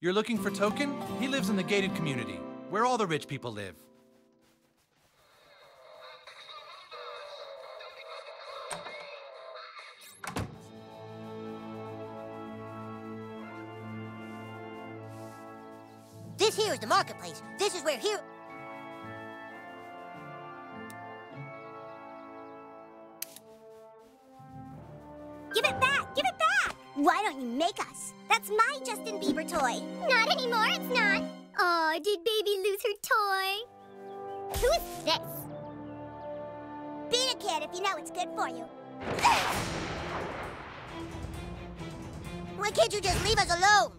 You're looking for Token? He lives in the gated community, where all the rich people live. This here is the marketplace. This is where here... Why don't you make us? That's my Justin Bieber toy. Not anymore, it's not. Oh, did baby lose her toy? Who is this? Beat a kid if you know it's good for you. Why can't you just leave us alone?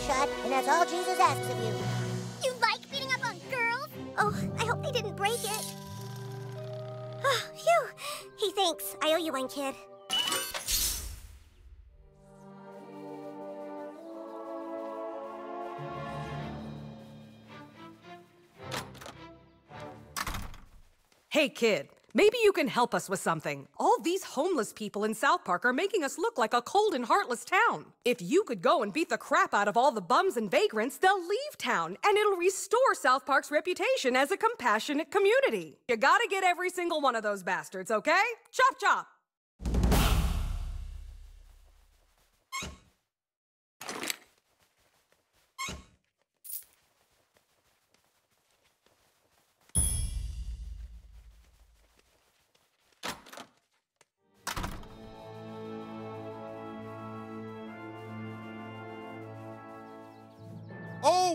Gave it your best shot, and that's all Jesus asks of you. You like beating up on girls? Oh, I hope they didn't break it. Oh, phew. Hey, thanks. I owe you one, kid. Hey, kid, maybe you can help us with something. All these homeless people in South Park are making us look like a cold and heartless town. If you could go and beat the crap out of all the bums and vagrants, they'll leave town, and it'll restore South Park's reputation as a compassionate community. You gotta get every single one of those bastards, okay? Chop chop!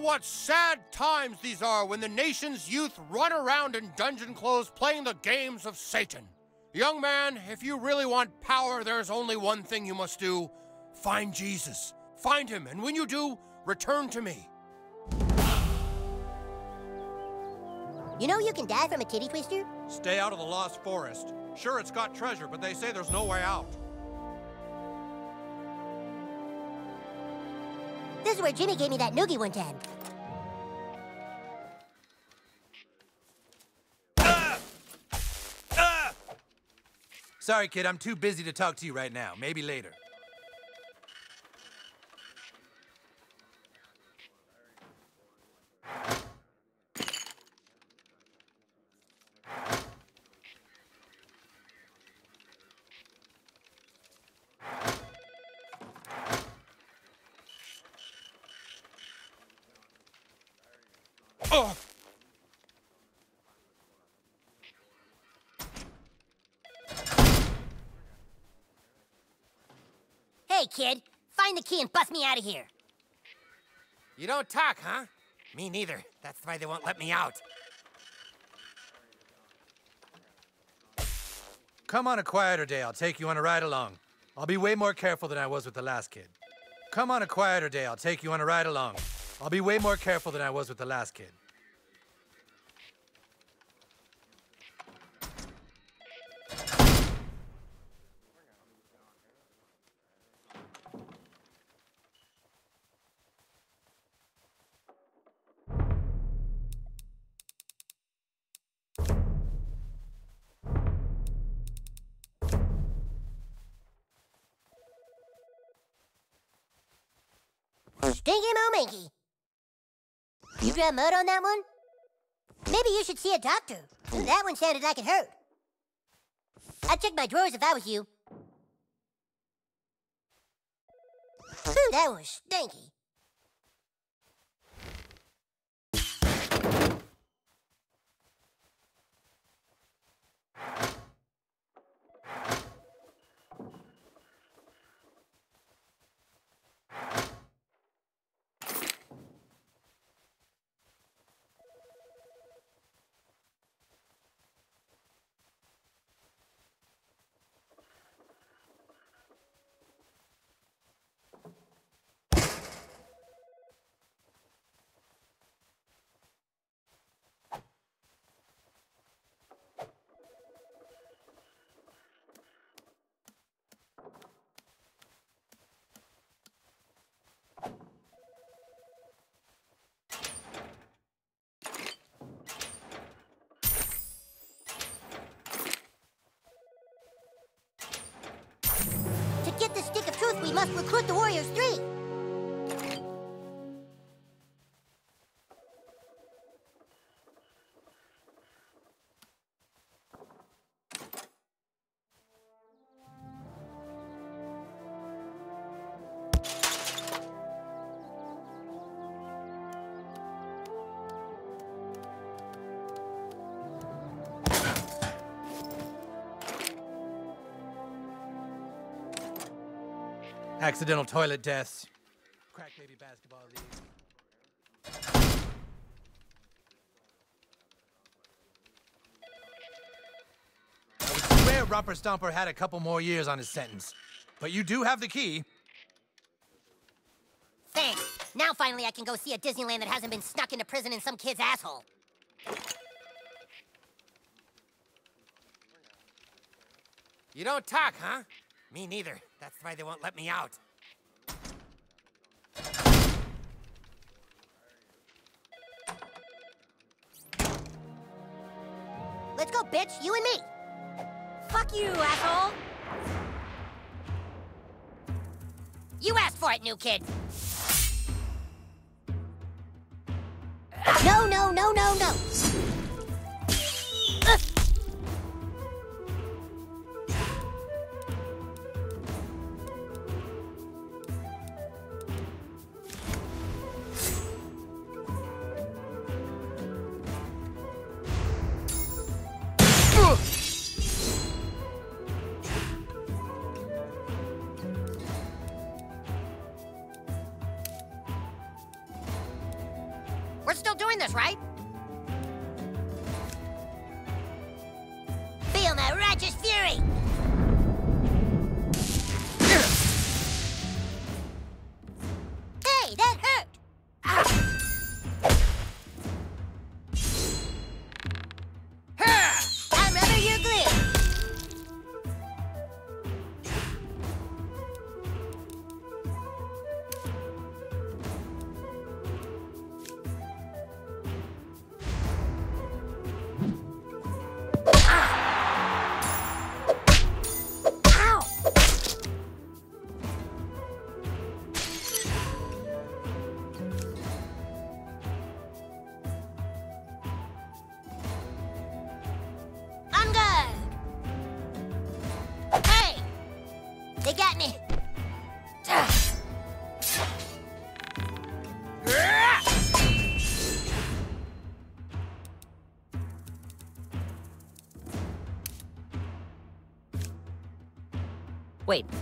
What sad times these are when the nation's youth run around in dungeon clothes playing the games of Satan. Young man, if you really want power, there's only one thing you must do find Jesus. Find him, and when you do, return to me. You know you can die from a titty twister? Stay out of the Lost Forest. Sure, it's got treasure, but they say there's no way out. This is where Jimmy gave me that noogie one time. Sorry, kid, I'm too busy to talk to you right now. Maybe later. Kid, find the key and bust me out of here. You don't talk, huh? Me neither. That's why they won't let me out. Come on a quieter day. I'll take you on a ride along. I'll be way more careful than I was with the last kid. come on a quieter day, I'll take you on a ride along. I'll be way more careful than I was with the last kid. Got mud on that one? Maybe you should see a doctor. That one sounded like it hurt. I'd check my drawers if I was you. That was stinky. The stick of truth, we must recruit the Warriors Three. Accidental toilet deaths. Crack baby basketball league. I would swear Romper Stomper had a couple more years on his sentence. But you do have the key. Thanks. Now finally I can go see a Disneyland that hasn't been snuck into prison in some kid's asshole. You don't talk, huh? Me neither. That's why they won't let me out. Let's go, bitch. You and me. Fuck you, asshole! You asked for it, new kid. No, no, no, no, no.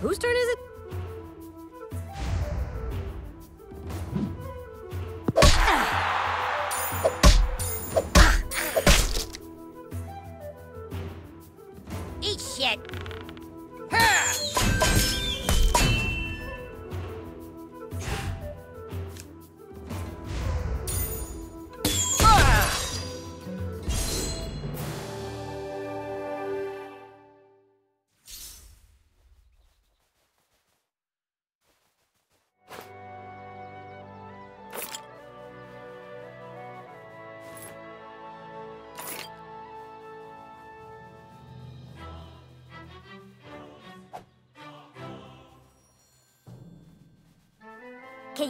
Whose turn is it?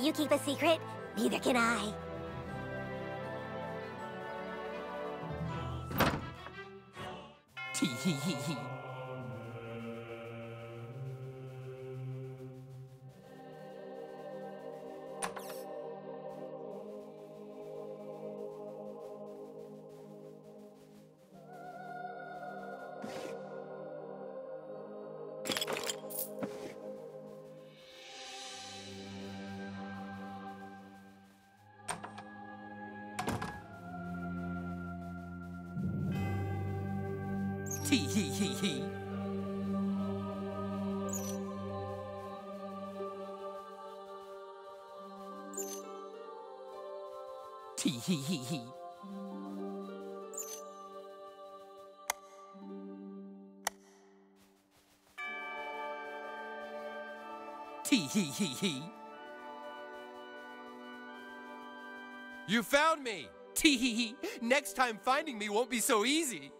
You keep a secret? Neither can I. Tee hee hee hee. Hee hee hee. Hee hee hee. Tee hee hee hee. You found me! Tee hee hee. Next time finding me won't be so easy.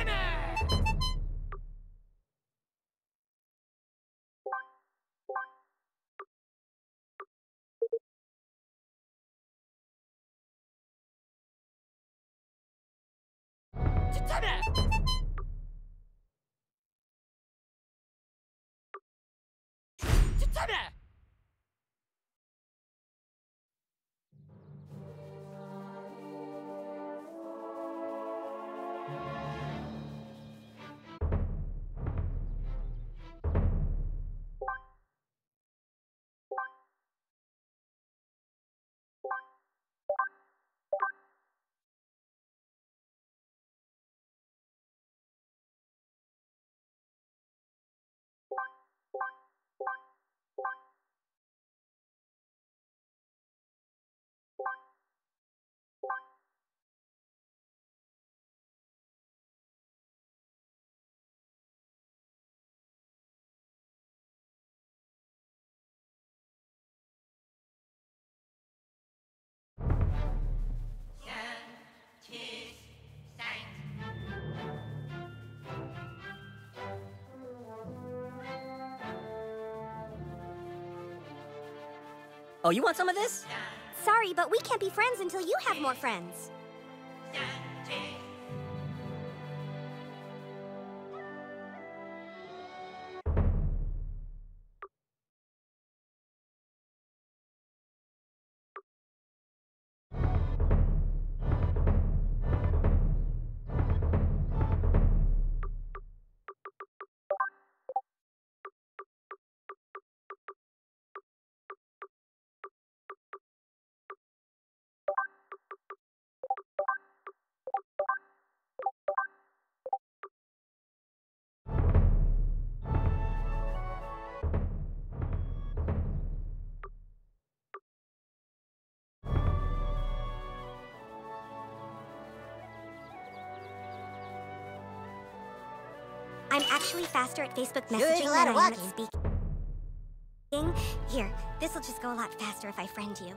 せねちっちゃっね。Oh, you want some of this? Sorry, but we can't be friends until you have more friends. Actually faster at Facebook messaging than I am at speaking. Here, this'll just go a lot faster if I friend you.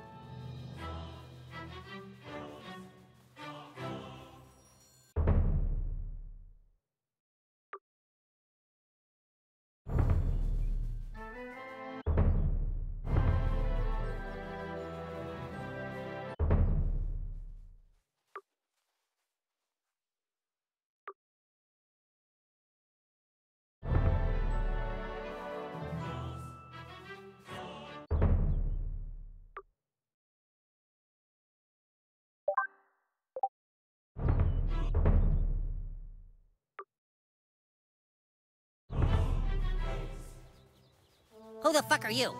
Who the fuck are you?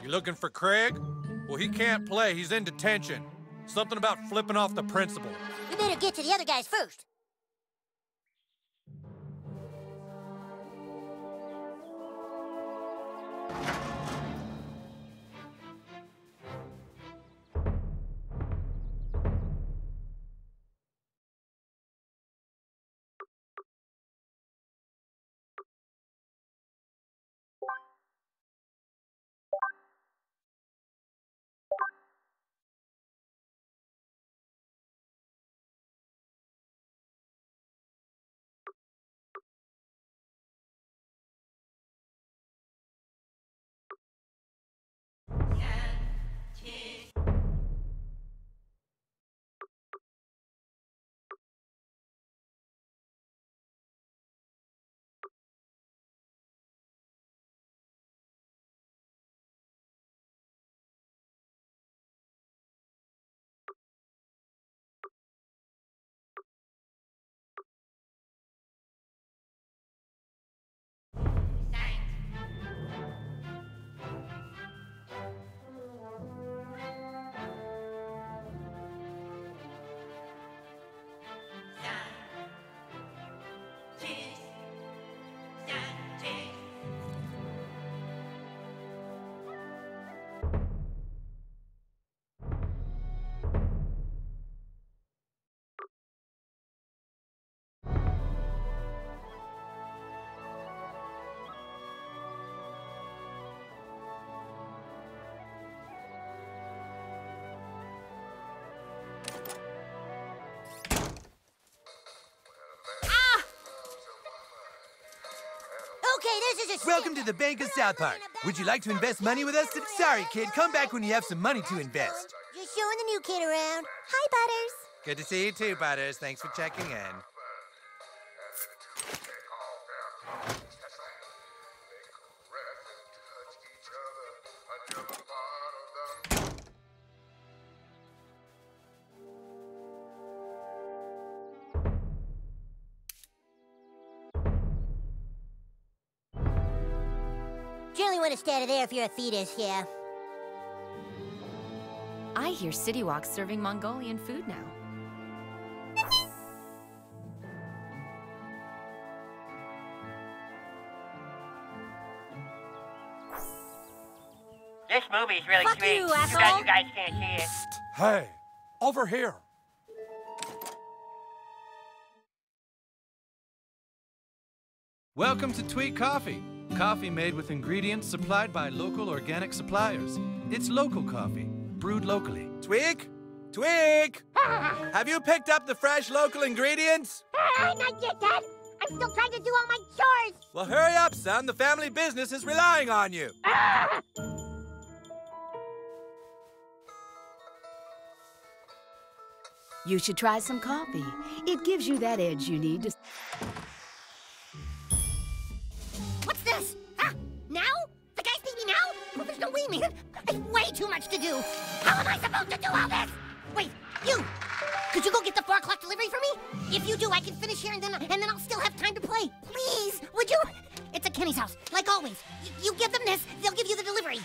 You looking for Craig? Well, he can't play. He's in detention. Something about flipping off the principal. We better get to the other guys first. Okay, this is a Welcome to the Bank of South Park. Would you like to invest money with us? Sorry, kid. Come back when you have some money to invest. Just showing the new kid around. Hi, Butters. Good to see you too, Butters. Thanks for checking in. Generally want to stay out of there if you're a fetus, yeah. I hear City Wok's serving Mongolian food now. This movie's really Fuck sweet. you, Too bad you guys can't see it. Hey, over here. Welcome to Tweek Coffee. Coffee made with ingredients supplied by local organic suppliers. It's local coffee, brewed locally. Tweek? Tweek! Have you picked up the fresh local ingredients? Not yet, Dad. I'm still trying to do all my chores. Well, hurry up, son. The family business is relying on you. You should try some coffee. It gives you that edge you need to. Now? The guys need me now? There's no way, man. I have way too much to do. How am I supposed to do all this? Wait, you! Could you go get the four o'clock delivery for me? If you do, I can finish here and then and then I'll still have time to play. Please, would you? It's at Kenny's house, like always. Y- you give them this, they'll give you the delivery.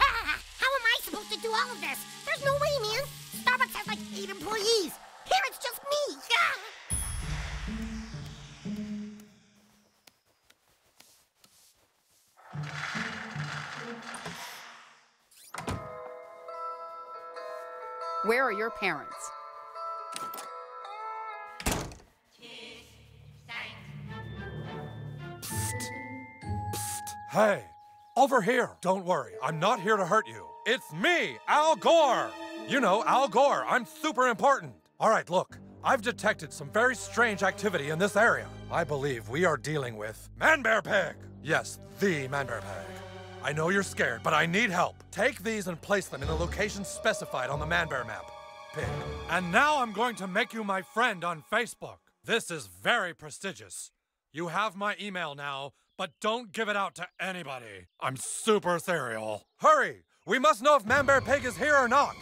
Ah, how am I supposed to do all of this? There's no way, man. Starbucks has like eight employees. Here it's just me. Ah! Where are your parents? Hey, over here. Don't worry, I'm not here to hurt you. It's me, Al Gore. You know, Al Gore. I'm super important. All right, look. I've detected some very strange activity in this area. I believe we are dealing with Man Bear Pig. Yes, the Man Bear Pig. I know you're scared, but I need help. Take these and place them in the location specified on the Manbear map. Pig. And now I'm going to make you my friend on Facebook. This is very prestigious. You have my email now, but don't give it out to anybody. I'm super serial. Hurry! We must know if Man Bear Pig is here or not.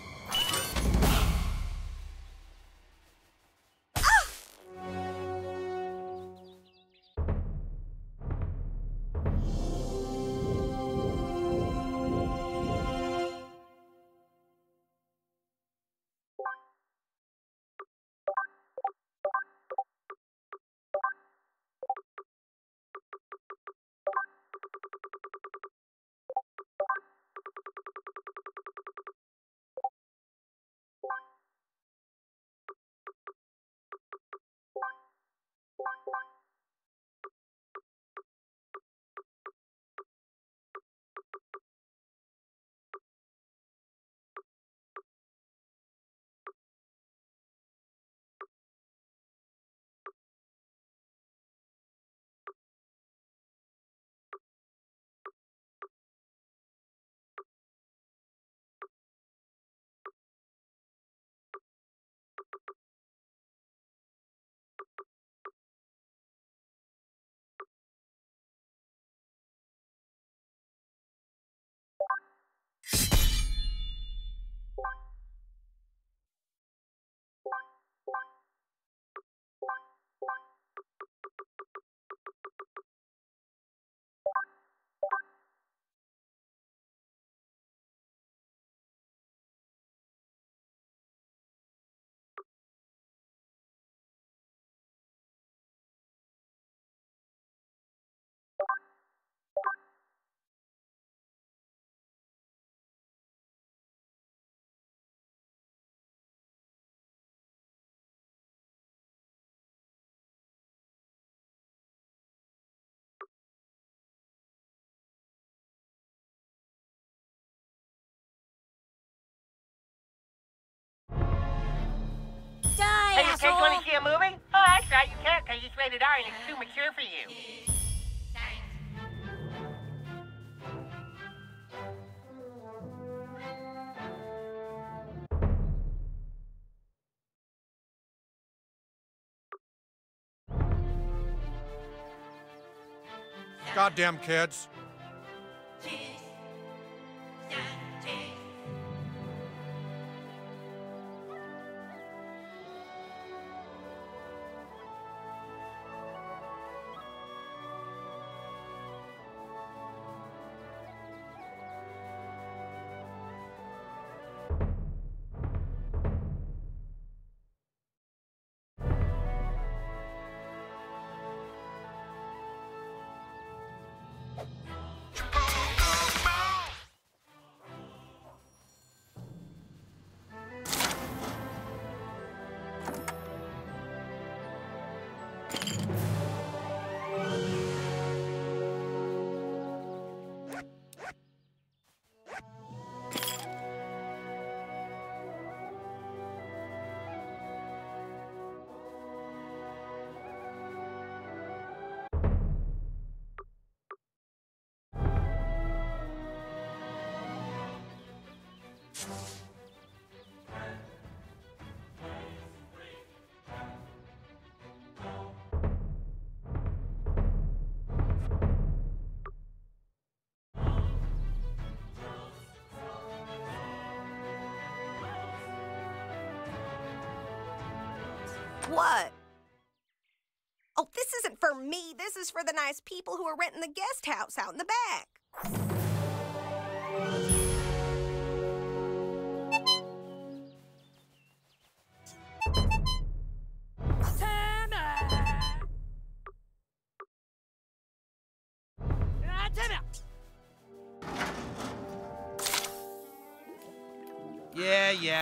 Rated R and it's too mature for you. Goddamn kids. Me. This is for the nice people who are renting the guest house out in the back.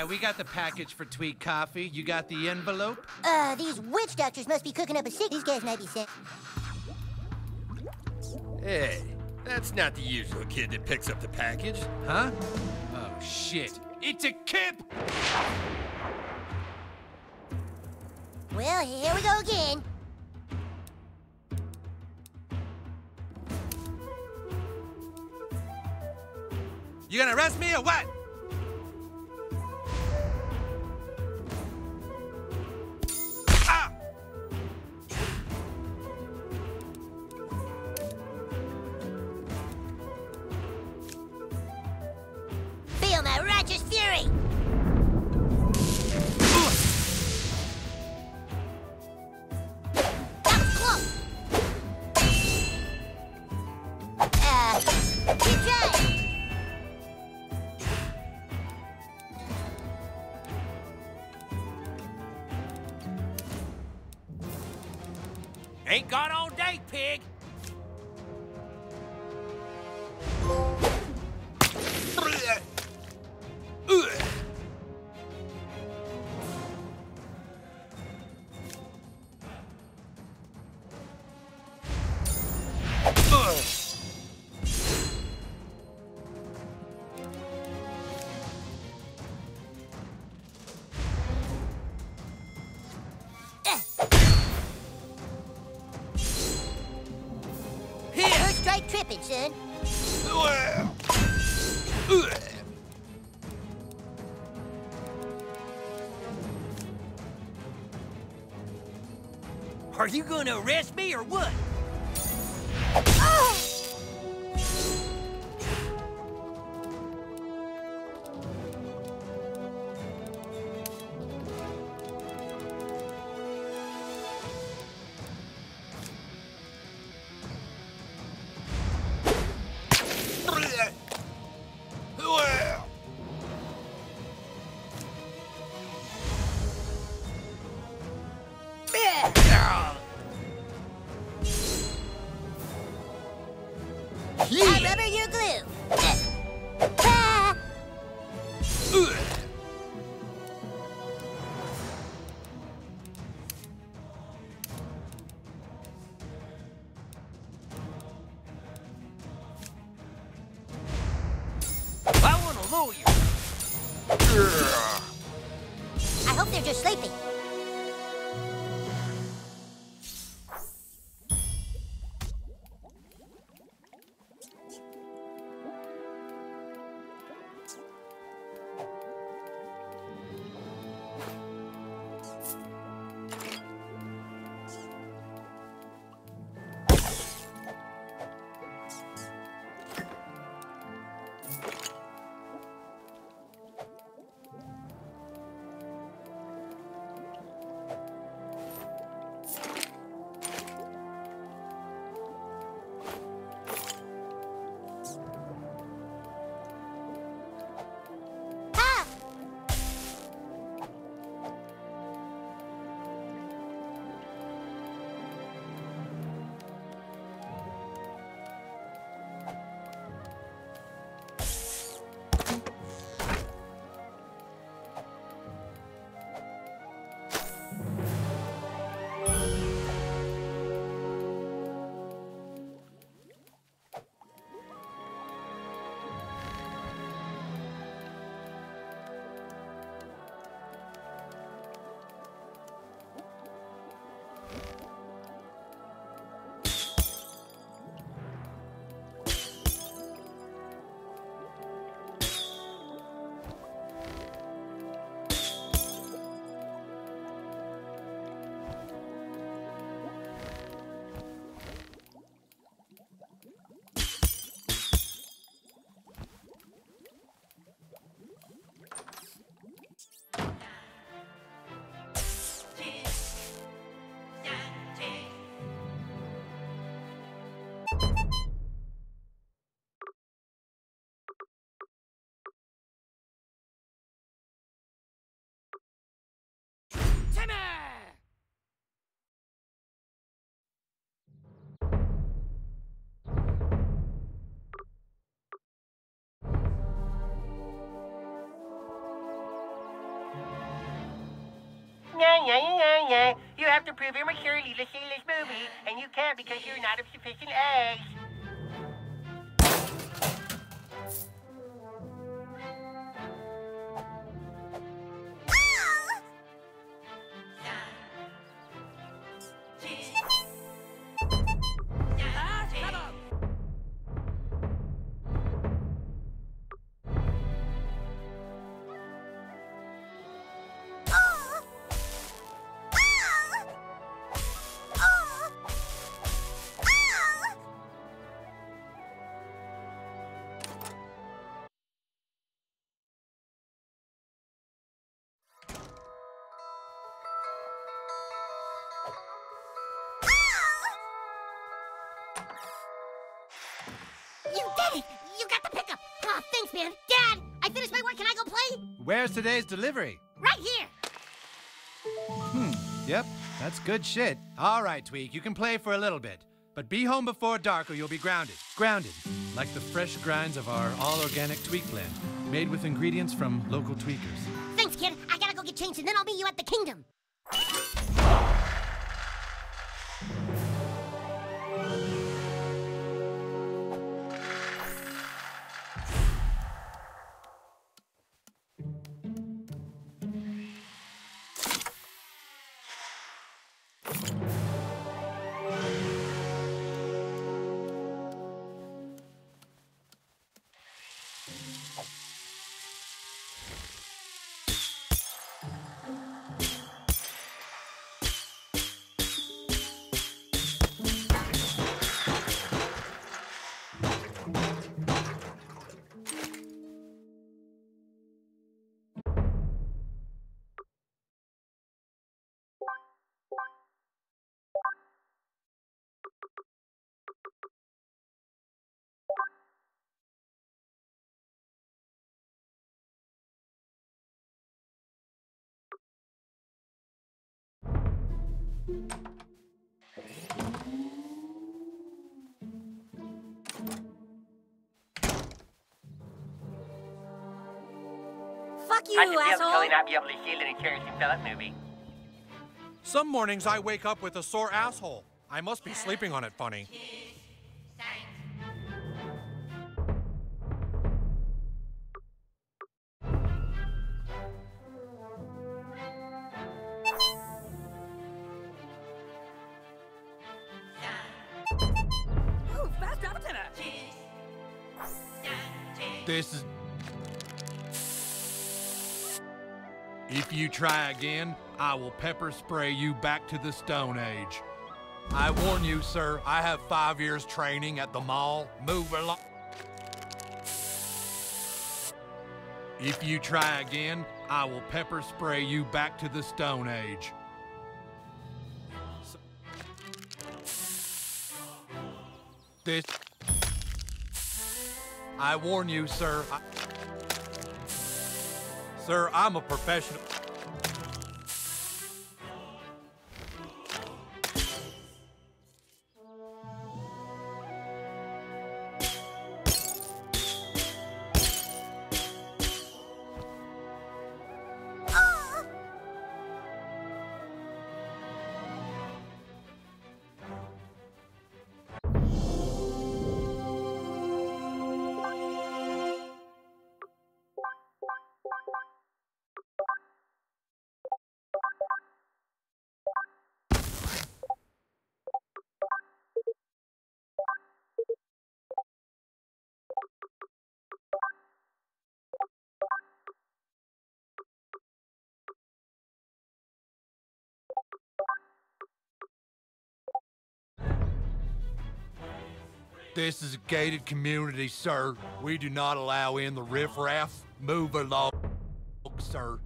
Yeah, yeah, we got the package for Tweek Coffee. You got the envelope? Uh, these witch doctors must be cooking up a sick. These guys might be sick. Hey, that's not the usual kid that picks up the package. Huh? Oh, shit. It's a Kip! Well, here we go again. You gonna arrest me or what? Are you gonna arrest me or what? You have to prove you're to see this movie, and you can't because you're not of sufficient age. Where's today's delivery? Right here. Hmm, yep, that's good shit. All right, Tweek, you can play for a little bit. But be home before dark or you'll be grounded. Grounded, like the fresh grinds of our all organic Tweek blend, made with ingredients from local tweakers. Thanks, kid. I gotta go get changed, and then I'll meet you at the kingdom. Fuck you, I should feel asshole. totally not be able to see Little Cherry Philip movie. Some mornings I wake up with a sore asshole. I must be sleeping on it funny. Try again, I will pepper spray you back to the Stone Age. I warn you, sir, I have five years training at the mall. Move along. If you try again, I will pepper spray you back to the Stone Age. This. I warn you, sir. I... Sir, I'm a professional. This is a gated community, sir. We do not allow in the riffraff. Move along, sir.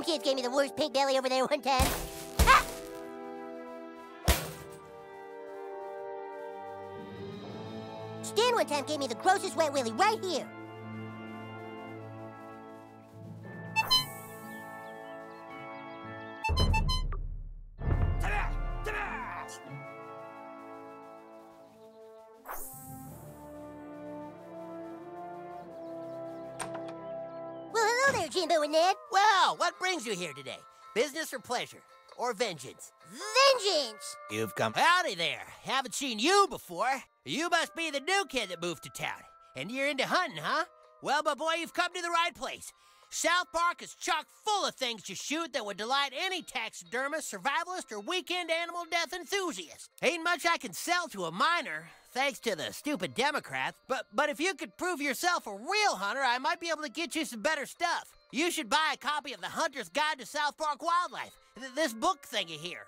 Some kids gave me the worst pink belly over there one time. Stan one time gave me the grossest wet willy right here. Brings you here today? Business or pleasure? Or vengeance? Vengeance! You've come. out of there. Haven't seen you before. You must be the new kid that moved to town. And you're into hunting, huh? Well, my boy, you've come to the right place. South Park is chock full of things to shoot that would delight any taxidermist, survivalist, or weekend animal death enthusiast. Ain't much I can sell to a minor, thanks to the stupid Democrats, but, but if you could prove yourself a real hunter, I might be able to get you some better stuff. You should buy a copy of The Hunter's Guide to South Park Wildlife, th- this book thingy here.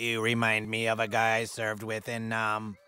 You remind me of a guy I served with in, um.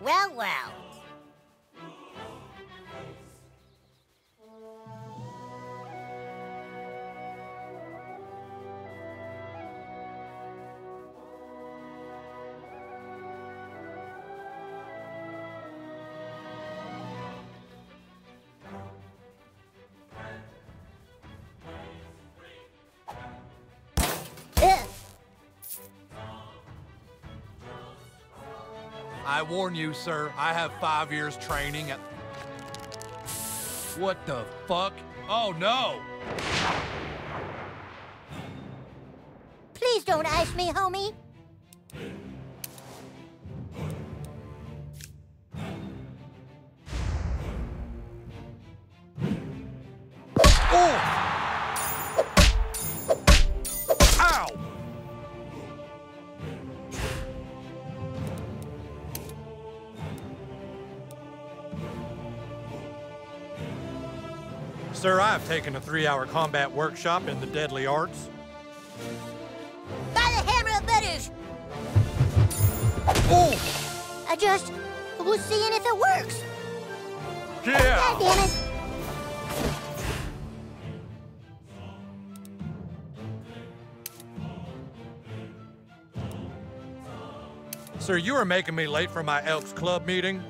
Well, well. I warn you, sir, I have five years training at. What the fuck? Oh no! Please don't ice me, homie. Sir, I have taken a three-hour combat workshop in the deadly arts. By the hammer of butters. Oh! I just was seeing if it works. Yeah! God damn it. Sir, you are making me late for my Elks Club meeting.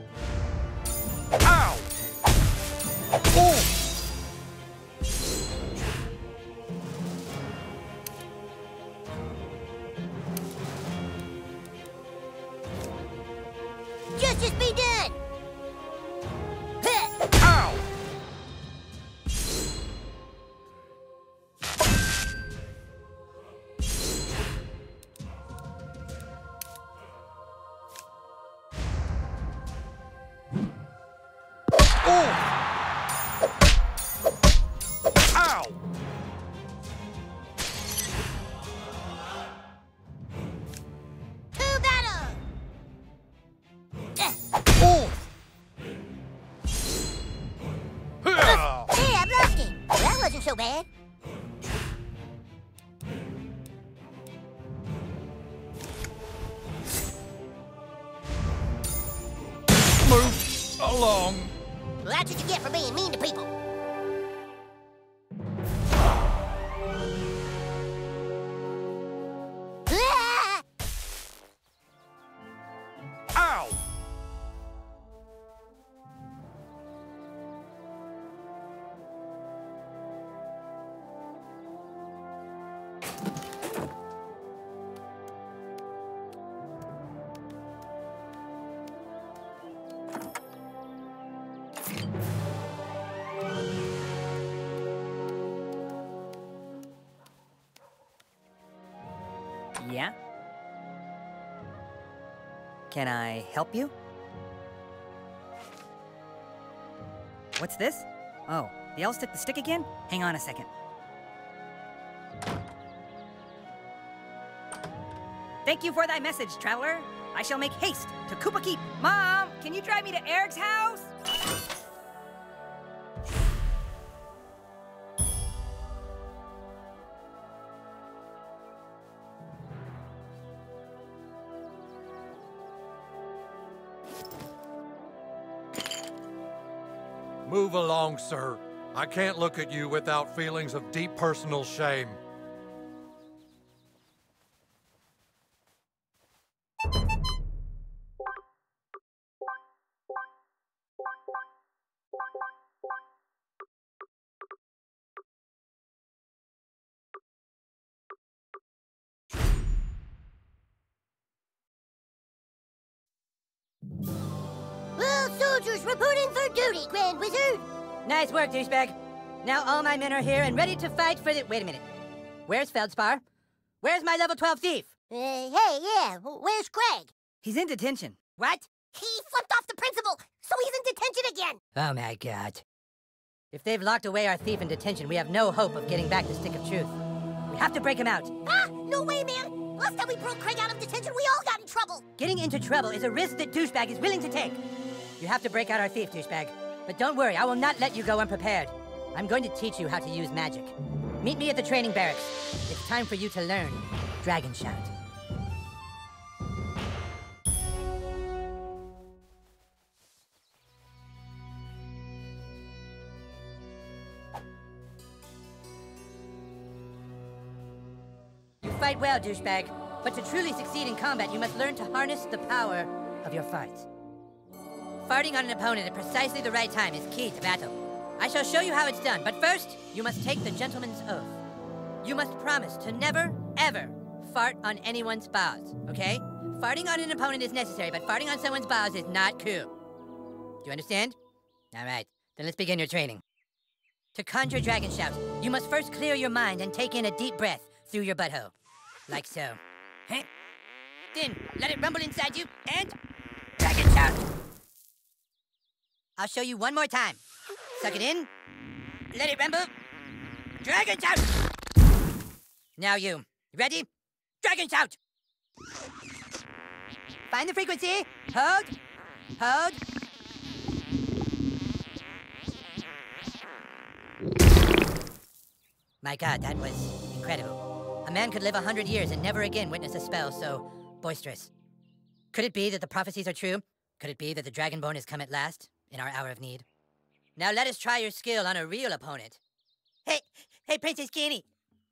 Yeah? Can I help you? What's this? Oh, the elves took the stick again? Hang on a second. Thank you for thy message, traveler. I shall make haste to Kupa Keep. Mom, can you drive me to Eric's house? Along, sir. I can't look at you without feelings of deep personal shame. Nice work, douchebag. Now all my men are here and ready to fight for the. Wait a minute. Where's Feldspar? Where's my level 12 thief? Uh, hey, yeah, where's Craig? He's in detention. What? He flipped off the principal, so he's in detention again. Oh my god. If they've locked away our thief in detention, we have no hope of getting back the stick of truth. We have to break him out. Ah, no way, man. Last time we broke Craig out of detention, we all got in trouble. Getting into trouble is a risk that douchebag is willing to take. You have to break out our thief, douchebag. But don't worry, I will not let you go unprepared. I'm going to teach you how to use magic. Meet me at the training barracks. It's time for you to learn Dragon Shout. You fight well, douchebag. But to truly succeed in combat, you must learn to harness the power of your fight. Farting on an opponent at precisely the right time is key to battle. I shall show you how it's done, but first, you must take the gentleman's oath. You must promise to never, ever fart on anyone's balls, okay? Farting on an opponent is necessary, but farting on someone's balls is not cool. Do you understand? All right, then let's begin your training. To conjure dragon shouts, you must first clear your mind and take in a deep breath through your butthole. Like so. Then let it rumble inside you and dragon shout. I'll show you one more time. Suck it in. Let it rumble. Dragon shout. Now you. Ready? Dragon shout. Find the frequency. Hold. Hold. My god, that was incredible. A man could live a hundred years and never again witness a spell so boisterous. Could it be that the prophecies are true? Could it be that the Dragonborn has come at last, in our hour of need? Now let us try your skill on a real opponent. Hey, hey, Princess Kenny.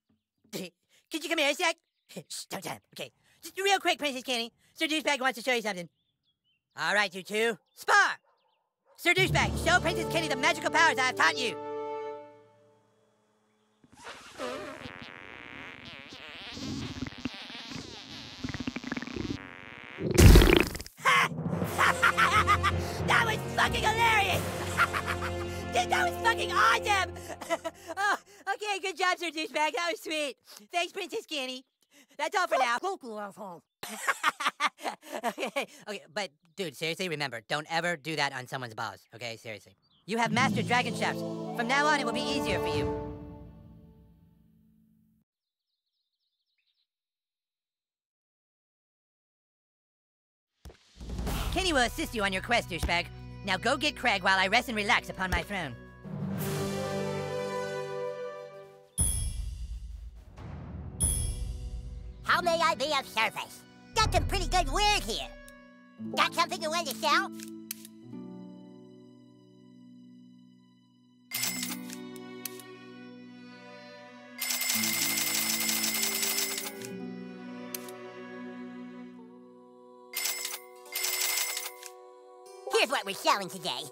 Could you come here a sec? Shh, don't tell him. Okay, just real quick, Princess Kenny. Sir Douchebag wants to show you something. All right, you two. Spar! Sir Douchebag, show Princess Kenny the magical powers I have taught you. that was fucking hilarious! Dude, that was fucking awesome! oh, okay, good job, Sir Douchebag. That was sweet. Thanks, Princess Kenny. That's all for now. okay, okay, but dude, seriously, remember, don't ever do that on someone's balls, okay? Seriously. You have mastered dragon shouts. From now on, it will be easier for you. Kenny will assist you on your quest, douchebag. Now go get Craig while I rest and relax upon my throne. How may I be of service? Got some pretty good word here. Got something you want to sell? We're selling today.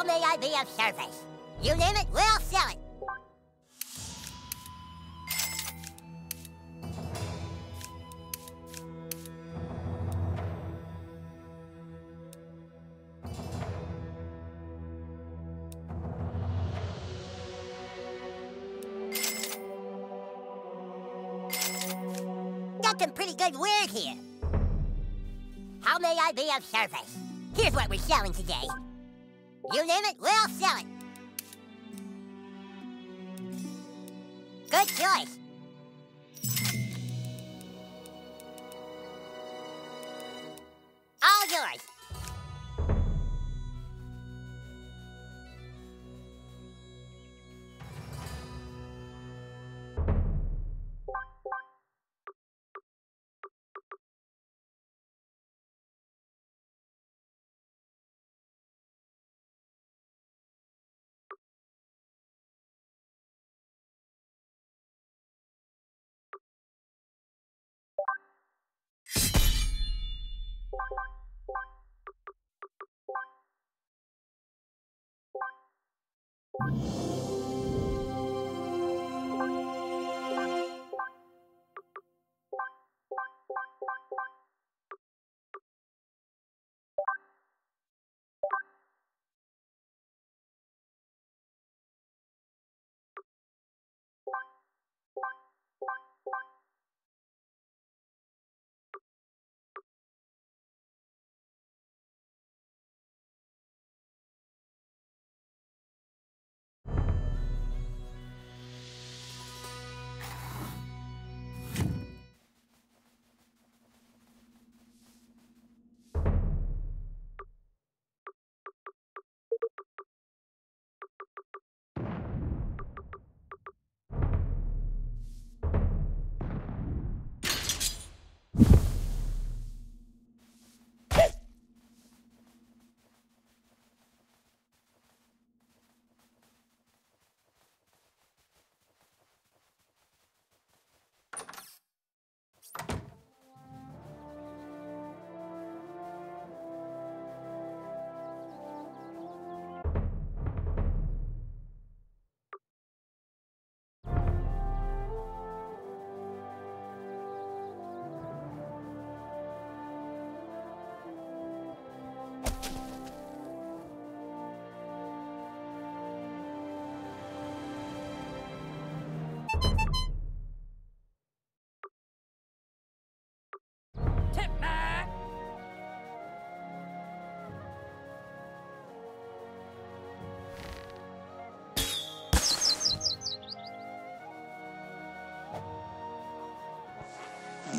How may I be of service? You name it, we'll sell it. some pretty good word here. How may I be of service? Here's what we're selling today. You name it, we'll sell it. Good choice. You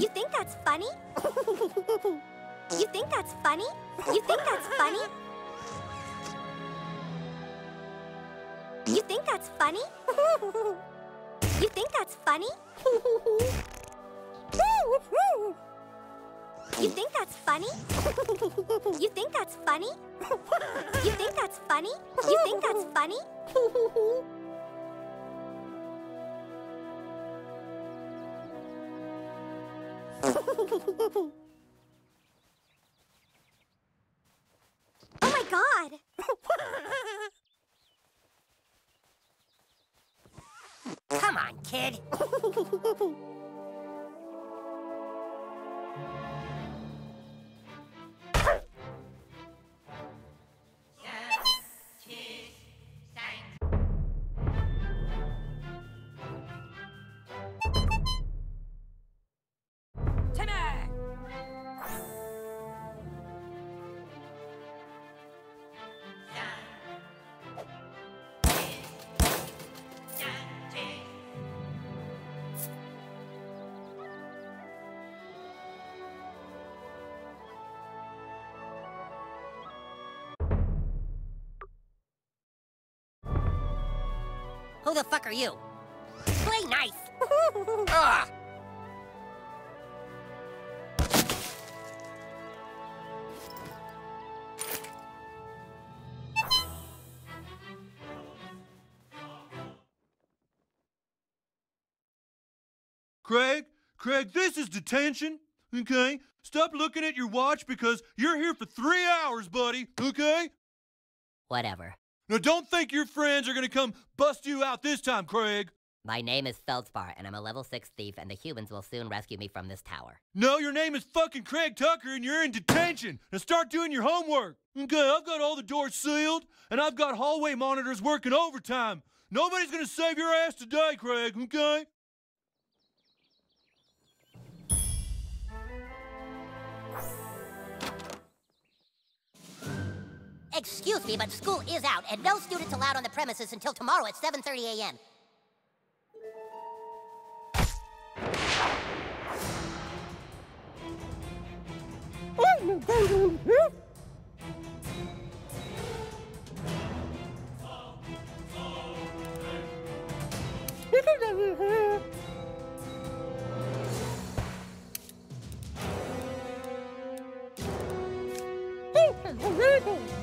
think that's funny? you think that's funny? You think that's funny? You think that's funny? you think that's funny? You think that's funny? You think that's funny? You think that's funny? You think that's funny? Oh my god! Come on, kid. Who the fuck are you? Play nice. ah! Craig, Craig, this is detention, okay? Stop looking at your watch because you're here for three hours, buddy, okay? Whatever. Now, don't think your friends are gonna come bust you out this time, Craig. My name is Feldspar, and I'm a level 6 thief, and the humans will soon rescue me from this tower. No, your name is fucking Craig Tucker, and you're in detention. Now start doing your homework. Okay, I've got all the doors sealed, and I've got hallway monitors working overtime. Nobody's gonna save your ass today, Craig, okay? Excuse me, but school is out, and no students allowed on the premises until tomorrow at 7.30 a.m.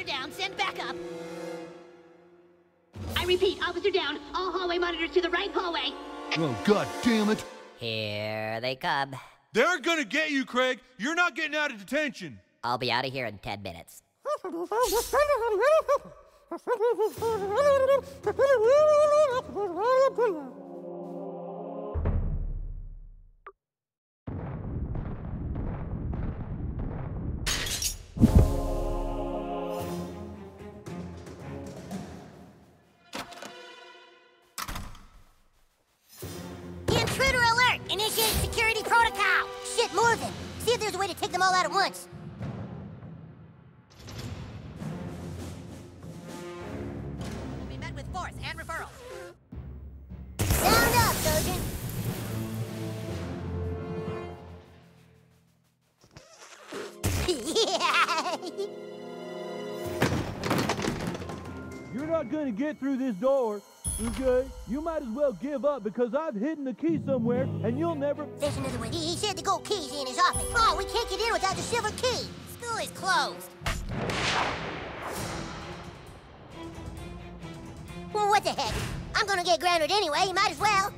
Officer down. Send backup. I repeat, officer down. All hallway monitors to the right hallway. Oh, god damn it. Here they come. They're gonna get you, Craig. You're not getting out of detention. I'll be out of here in 10 minutes. all at once. Be met with force and referrals. Sound up, Sergeant! You're not gonna get through this door, okay? You might as well give up because I've hidden the key somewhere and you'll never. There's another. He, he said the gold key's in his office. Oh, we can't get in without the silver key. School is closed. Well, what the heck? I'm gonna get grounded anyway. you Might as well.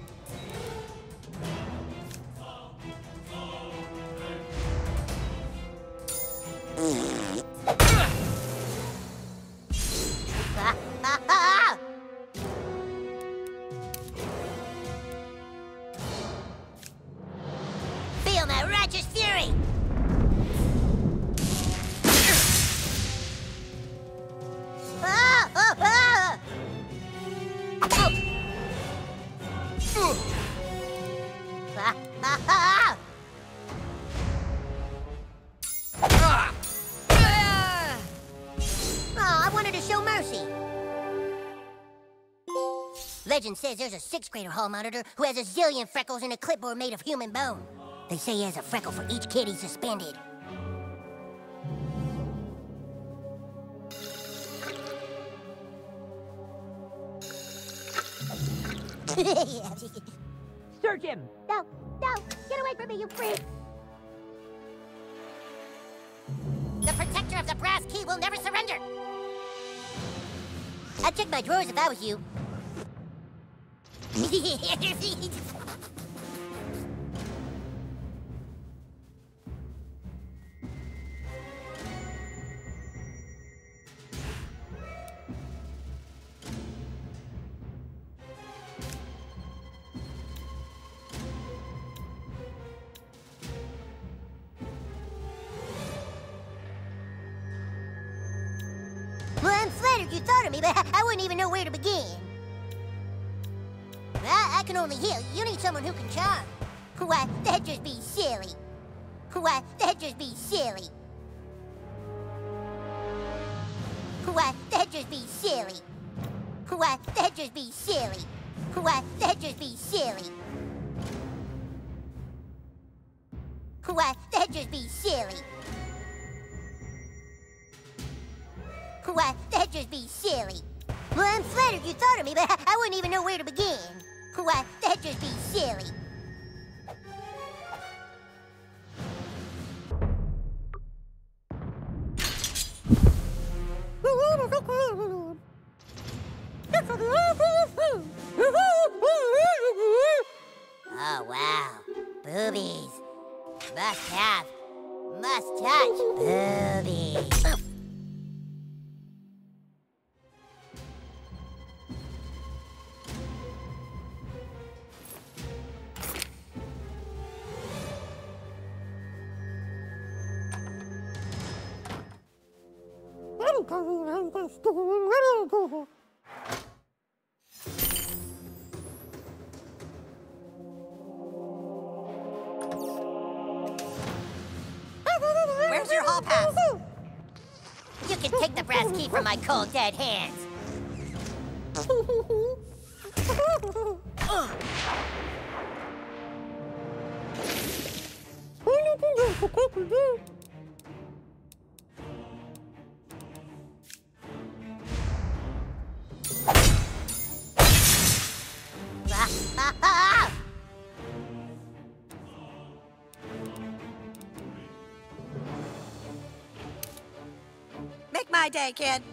Ah, ah, ah, fury! Oh, I wanted to show mercy. Legend says there's a sixth grader hall monitor who has a zillion freckles and a clipboard made of human bone. They say he has a freckle for each kid he suspended. Search him! No, no, get away from me, you freak! The protector of the brass key will never surrender! I'd check my drawers if I was you. Why, from my cold, dead hands. Make day, kid.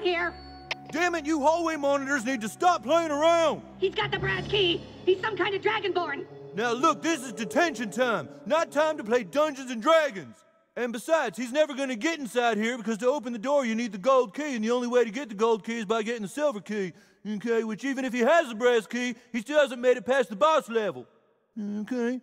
Out here. Damn it, you hallway monitors need to stop playing around. He's got the brass key. He's some kind of dragonborn. Now look, this is detention time, not time to play Dungeons and Dragons. And besides, he's never gonna get inside here because to open the door you need the gold key, and the only way to get the gold key is by getting the silver key. Okay, which even if he has the brass key, he still hasn't made it past the boss level. Okay.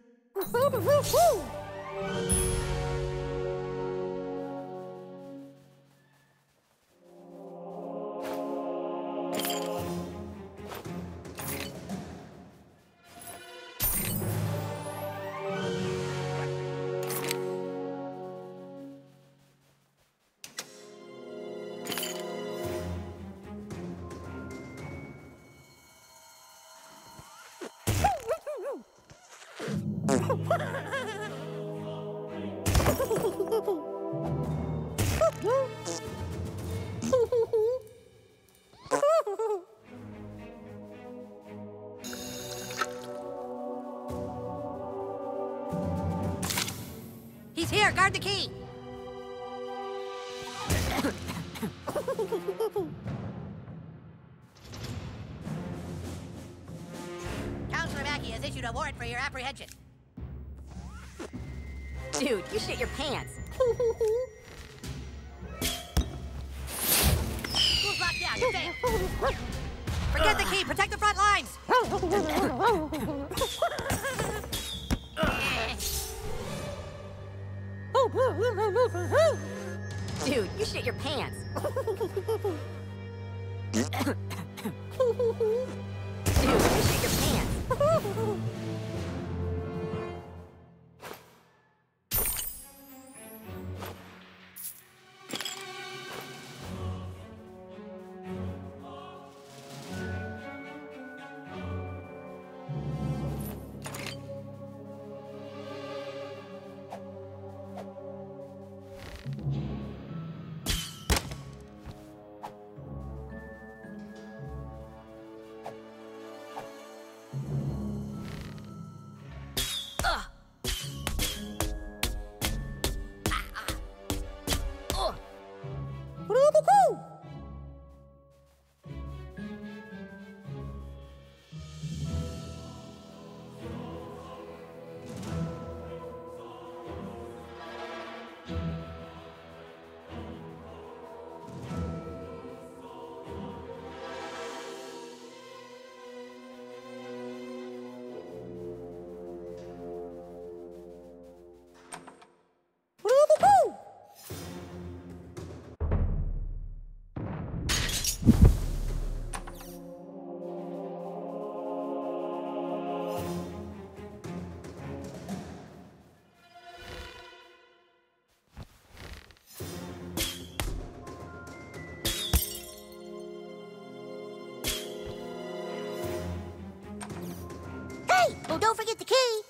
Don't forget the key.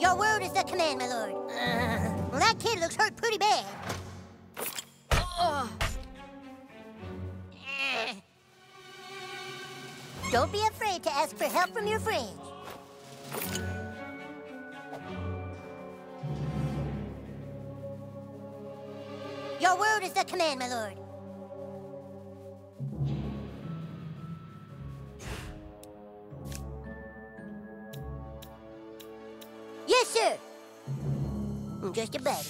Your word is the command, my lord. Uh, well, that kid looks hurt pretty bad. Eh. Don't be afraid to ask for help from your friends. Your word is the command, my lord. Yes, sir. Just a buddy.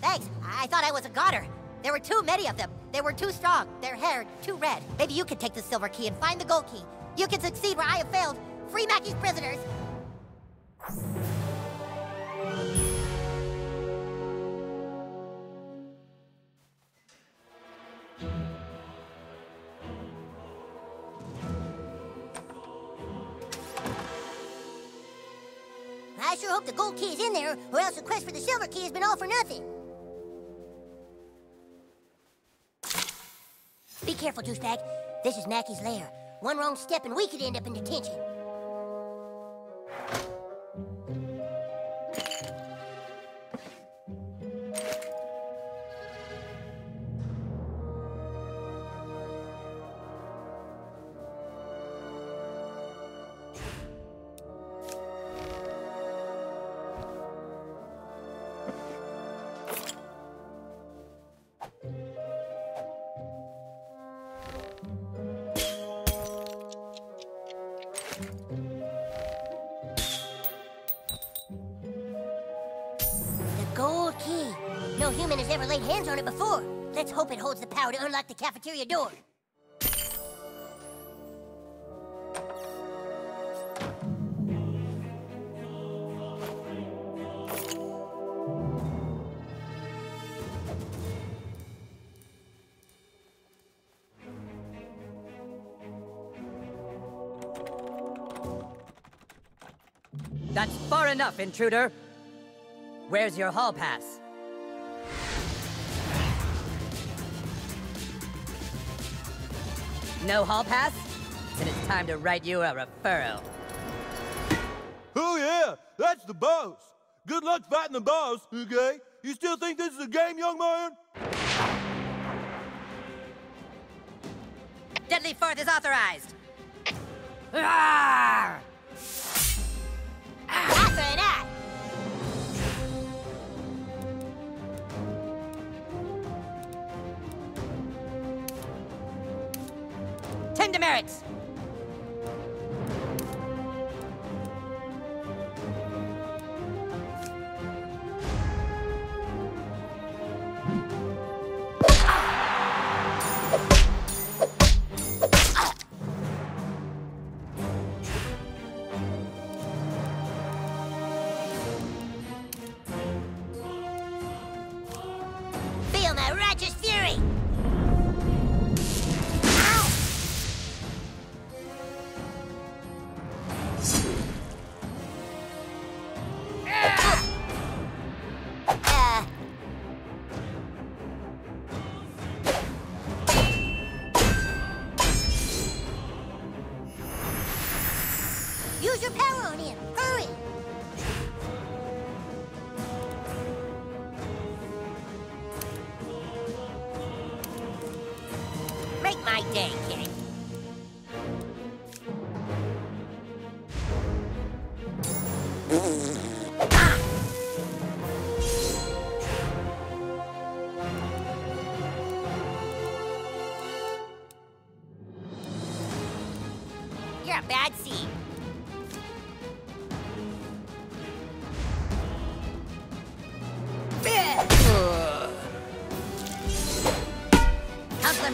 Thanks. I thought I was a goner. There were too many of them. They were too strong. Their hair too red. Maybe you could take the silver key and find the gold key. You can succeed where I have failed. Free Mackey's prisoners. I sure hope the gold key is in there, or else the quest for the silver key has been all for nothing. Be careful, douchebag. This is Mackey's lair. One wrong step and we could end up in detention. Cafeteria door. That's far enough, intruder. Where's your hall pass? No hall pass? Then it's time to write you a referral. Oh, yeah, that's the boss. Good luck fighting the boss, okay? You still think this is a game, young man? Deadly Fourth is authorized. Rawr! Demerits.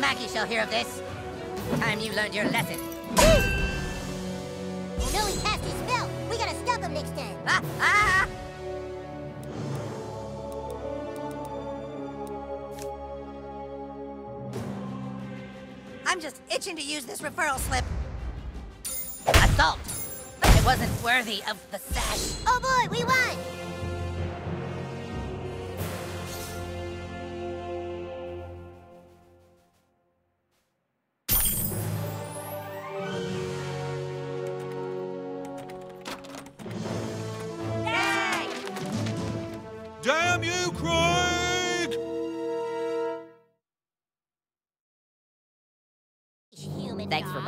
Mackey shall hear of this. Time you learned your lesson. Oh no, he cast his spell! We gotta stop him next time! Ah, ah! I'm just itching to use this referral slip. Assault! But I wasn't worthy of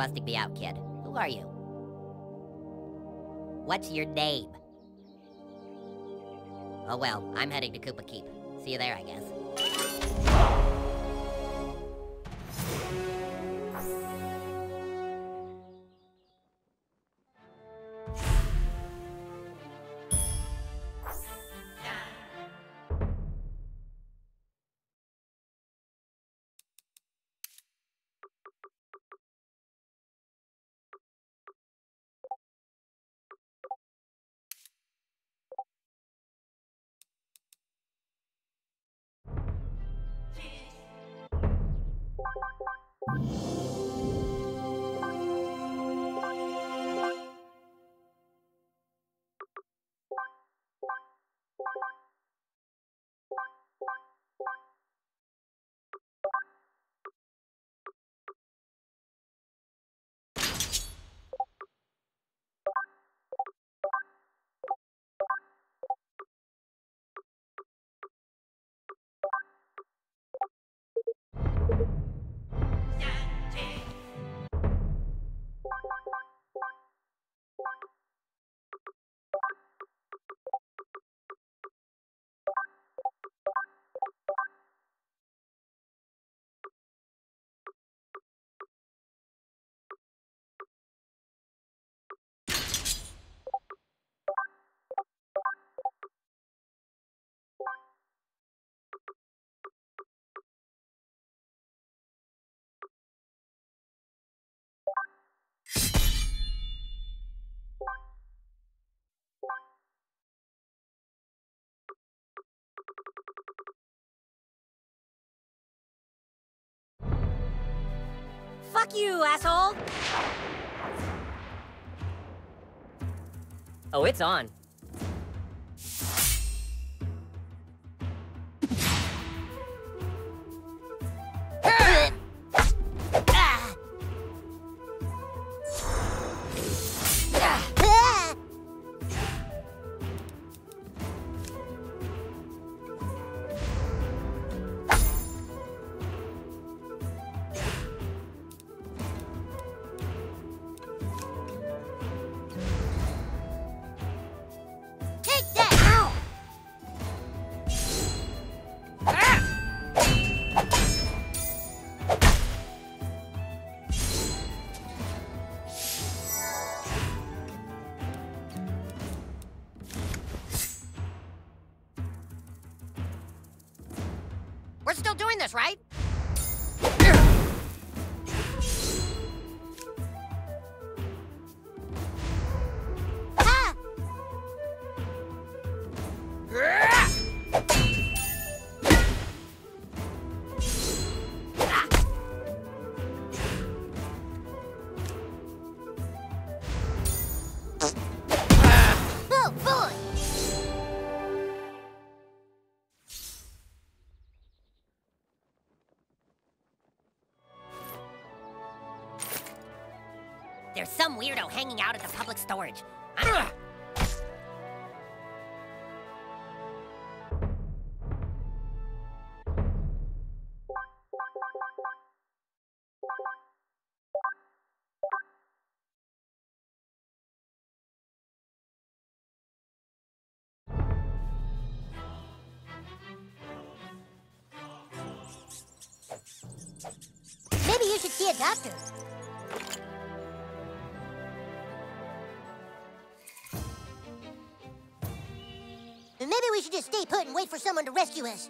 busting me out, kid. Who are you? What's your name? Oh well, I'm heading to Kupa Keep. See you there, I guess. Fuck you, asshole! Oh, it's on. Weirdo hanging out at the public storage. Put and wait for someone to rescue us.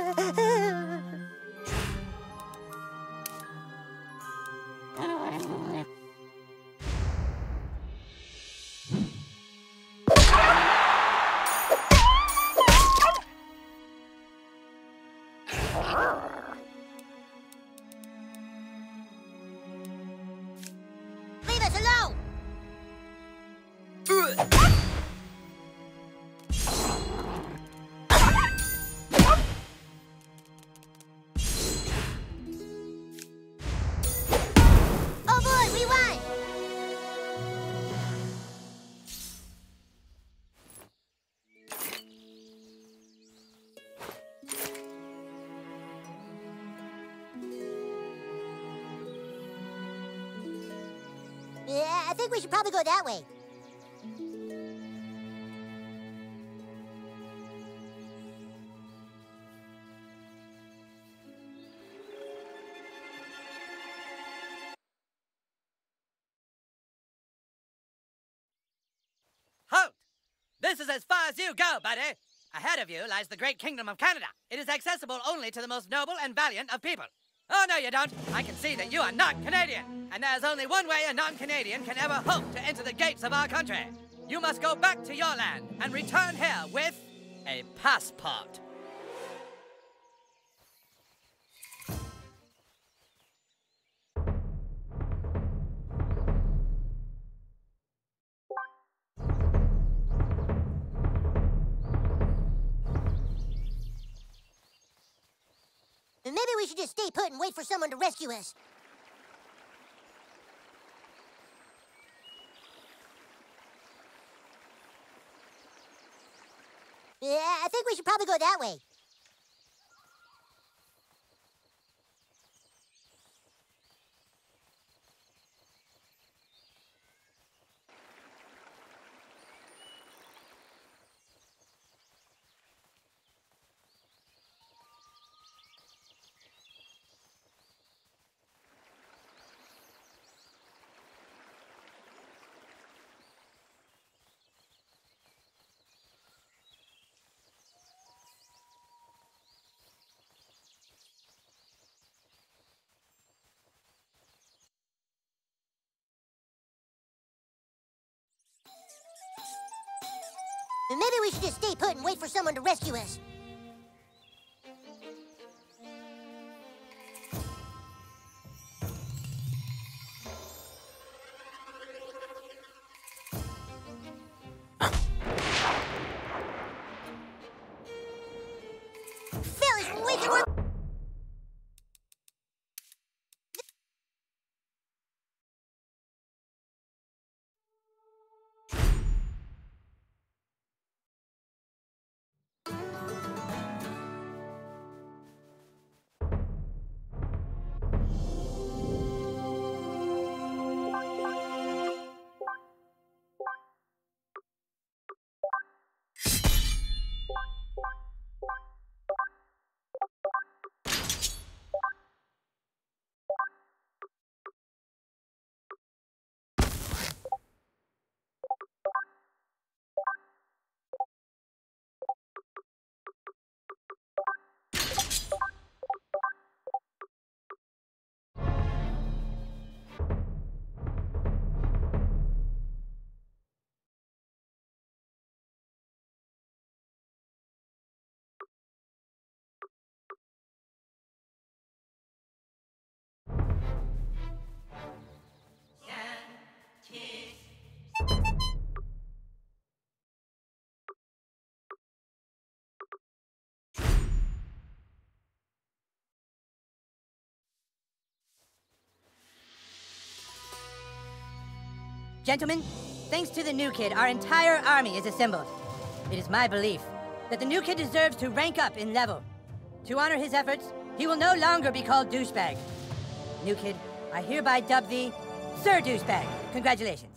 think we should probably go that way. This is as far as you go, buddy. Ahead of you lies the great kingdom of Canada. It is accessible only to the most noble and valiant of people. Oh, no, you don't. I can see that you are not Canadian. And there's only one way a non Canadian can ever hope to enter the gates of our country. You must go back to your land and return here with a passport. Maybe we should just stay put and wait for someone to rescue us. Yeah, I think we should probably go that way. Maybe we should just stay put and wait for someone to rescue us. Gentlemen, thanks to the new kid, our entire army is assembled. It is my belief that the new kid deserves to rank up in level. To honor his efforts, he will no longer be called douchebag. New kid, I hereby dub thee Sir Douchebag. Congratulations.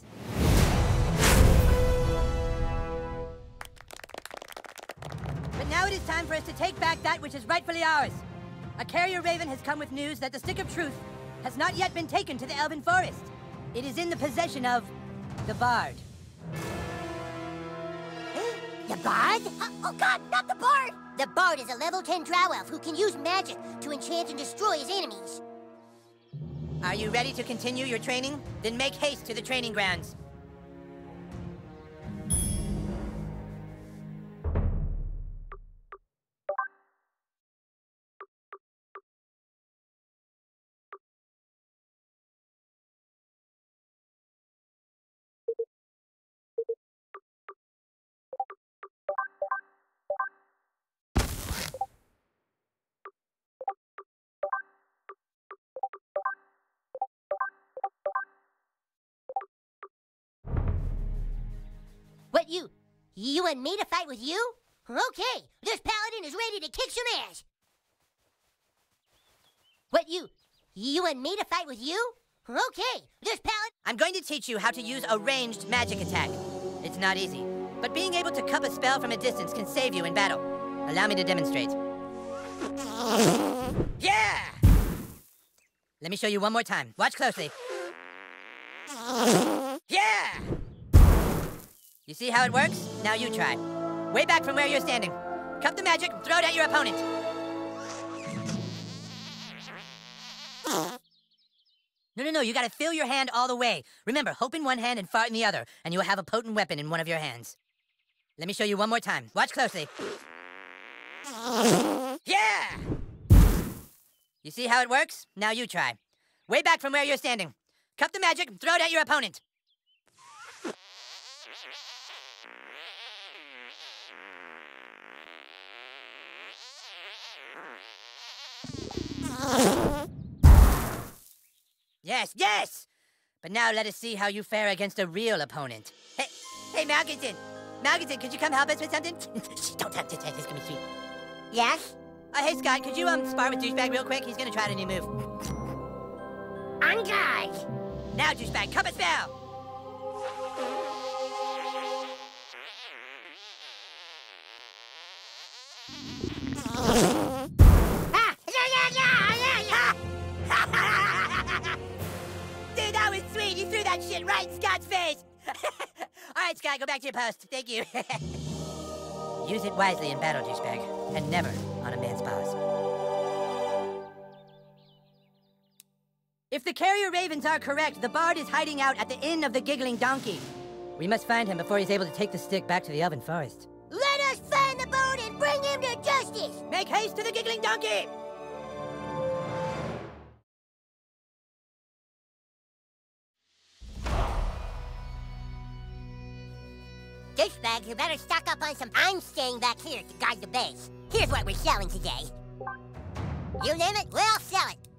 But now it is time for us to take back that which is rightfully ours. A carrier raven has come with news that the Stick of Truth has not yet been taken to the Elven Forest. It is in the possession of the Bard. The Bard? Uh, oh god, not the Bard! The Bard is a level 10 drow elf who can use magic to enchant and destroy his enemies. Are you ready to continue your training? Then make haste to the training grounds. You want me to fight with you? Okay, this paladin is ready to kick some ass. What, you? You want me to fight with you? Okay, this paladin... I'm going to teach you how to use a ranged magic attack. It's not easy, but being able to cup a spell from a distance can save you in battle. Allow me to demonstrate. Yeah! Let me show you one more time. Watch closely. Yeah! You see how it works? Now you try. Way back from where you're standing. Cup the magic, throw it at your opponent. No, no, no, you gotta fill your hand all the way. Remember, hope in one hand and fart in the other, and you will have a potent weapon in one of your hands. Let me show you one more time. Watch closely. Yeah! You see how it works? Now you try. Way back from where you're standing. Cup the magic, throw it at your opponent. Yes, yes! But now let us see how you fare against a real opponent. Hey, hey, Malkinson! Malkinson, could you come help us with something? Don't touch this, this is gonna be sweet. Yes? Uh, hey, Scott, could you, um, spar with Douchebag real quick? He's gonna try a new move. On guard! Now, Douchebag, cup a spell! You threw that shit right in Scott's face! All right, Scott, go back to your post. Thank you. Use it wisely in battle, douchebag, and never on a man's paws. If the carrier ravens are correct, the bard is hiding out at the Inn of the Giggling Donkey. We must find him before he's able to take the stick back to the Elven Forest. Let us find the bard and bring him to justice! Make haste to the Giggling Donkey! You better stock up on some... I'm staying back here to guard the base. Here's what we're selling today. You name it, we'll sell it.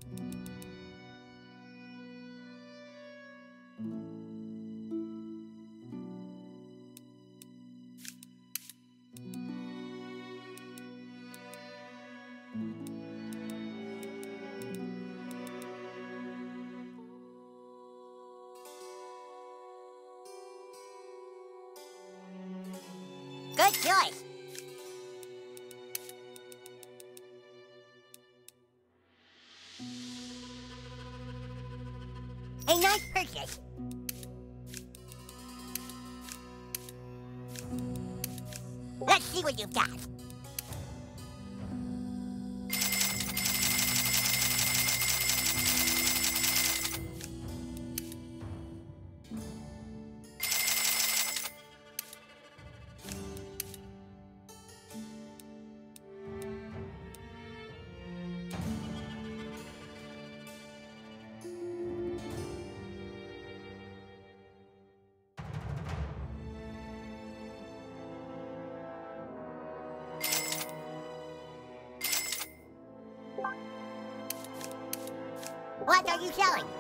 You selling?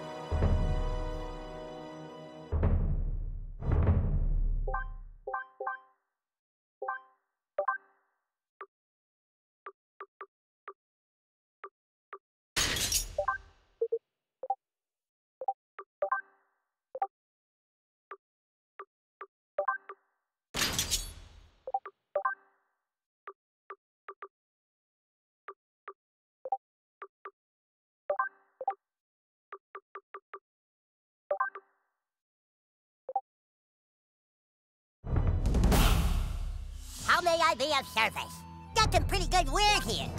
How may I be of service? Got some pretty good word here.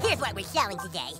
Here's what we're selling today.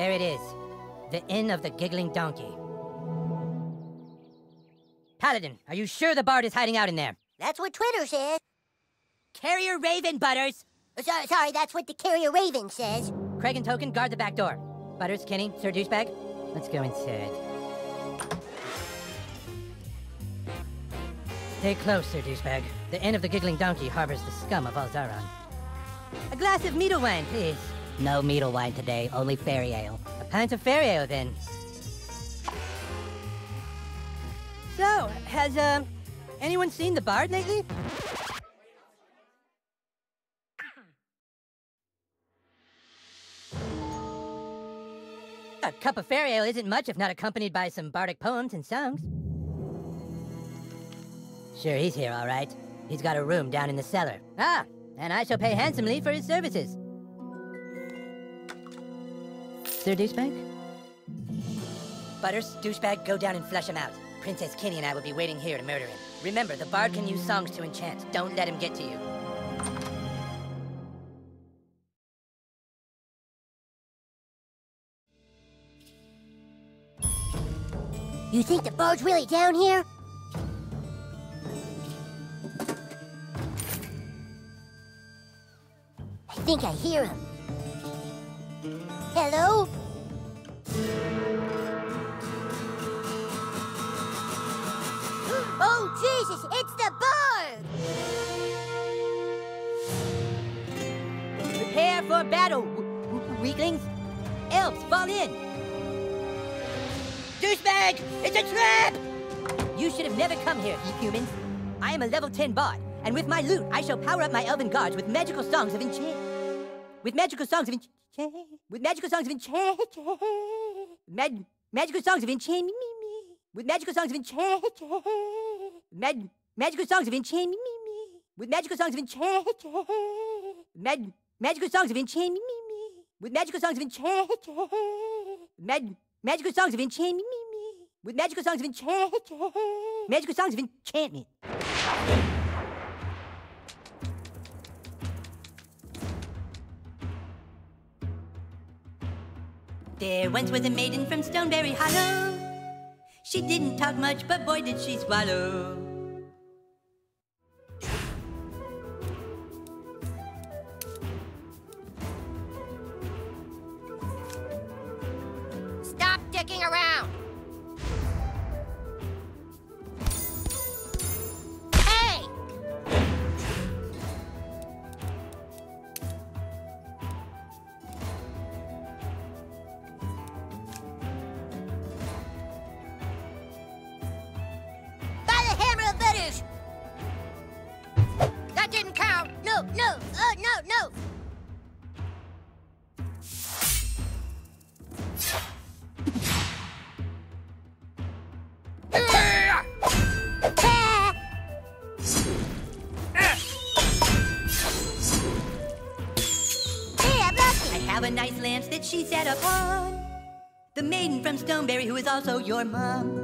There it is. The Inn of the Giggling Donkey. Paladin, are you sure the bard is hiding out in there? That's what Twitter says. Carrier Raven, Butters! Sorry, sorry, that's what the Carrier Raven says. Craig and Token, guard the back door. Butters, Kenny, Sir Douchebag, let's go inside. Stay close, Sir Douchebag. The Inn of the Giggling Donkey harbors the scum of all Zaron. A glass of meadle wine, please. No meadle wine today, only fairy ale. A pint of fairy ale, then. So, has, uh, anyone seen the bard lately? A cup of fairy ale isn't much if not accompanied by some bardic poems and songs. Sure, he's here, all right. He's got a room down in the cellar. Ah, and I shall pay handsomely for his services. Sir Douchebag? Butters, Douchebag, go down and flush him out. Princess Kenny and I will be waiting here to murder him. Remember, the bard can use songs to enchant. Don't let him get to you. You think the bard's really down here? I think I hear him. Hello? Oh, Jesus, it's the bard! Prepare for battle, weaklings. Elves, fall in. Douchebag! It's a trap! You should have never come here, humans. I am a level 10 bard, and with my loot, I shall power up my elven guards with magical songs of enchant. With magical songs of enchant. With magical songs of enchant. Mag- magical songs of enchant. With magical songs of enchant. Mag- magical songs of enchant. With magical songs of enchant. Mag- magical songs of enchant. With magical songs of enchant. Mag- magical songs of enchant. With magical songs of enchant. Magical songs of enchantment. There once was a maiden from Stoneberry Hollow. She didn't talk much, but boy did she swallow. Stop dicking around! That she set upon. The maiden from Stoneberry, who is also your mom.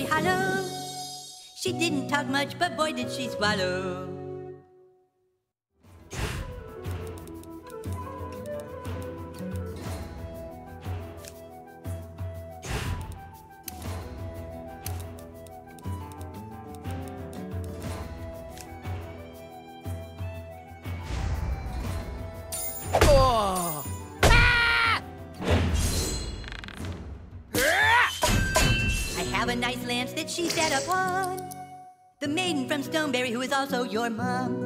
Stoneberry Hollow. She didn't talk much, but boy did she swallow. Also your mom.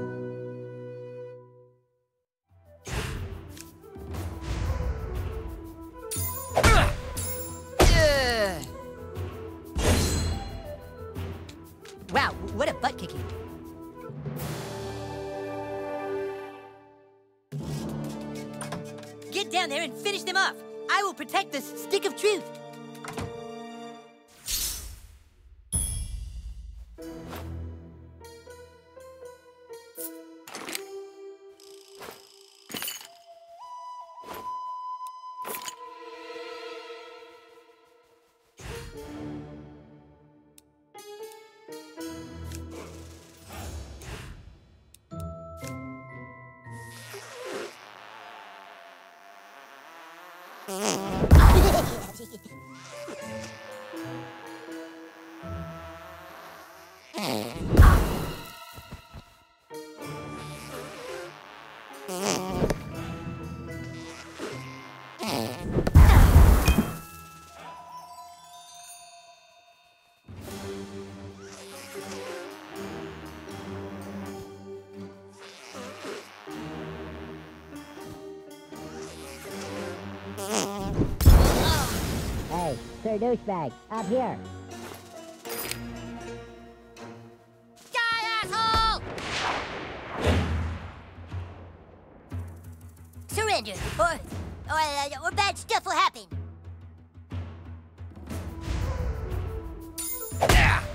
Sir Douchebag, up here. Die, asshole! Surrender, or, or, uh, or bad stuff will happen. Feel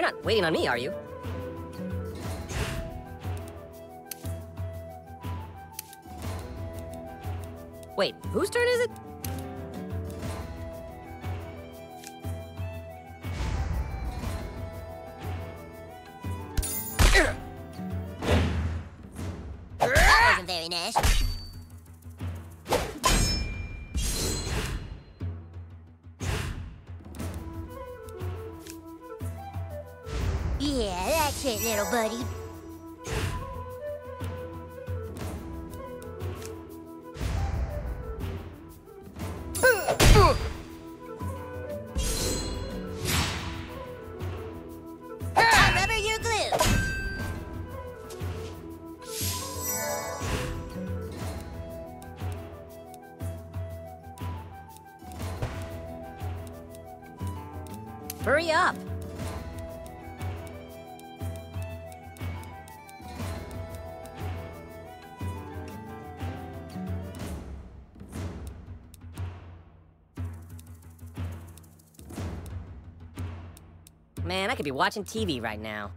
You're not waiting on me, are you? Wait, whose turn is it? Could be watching TV right now.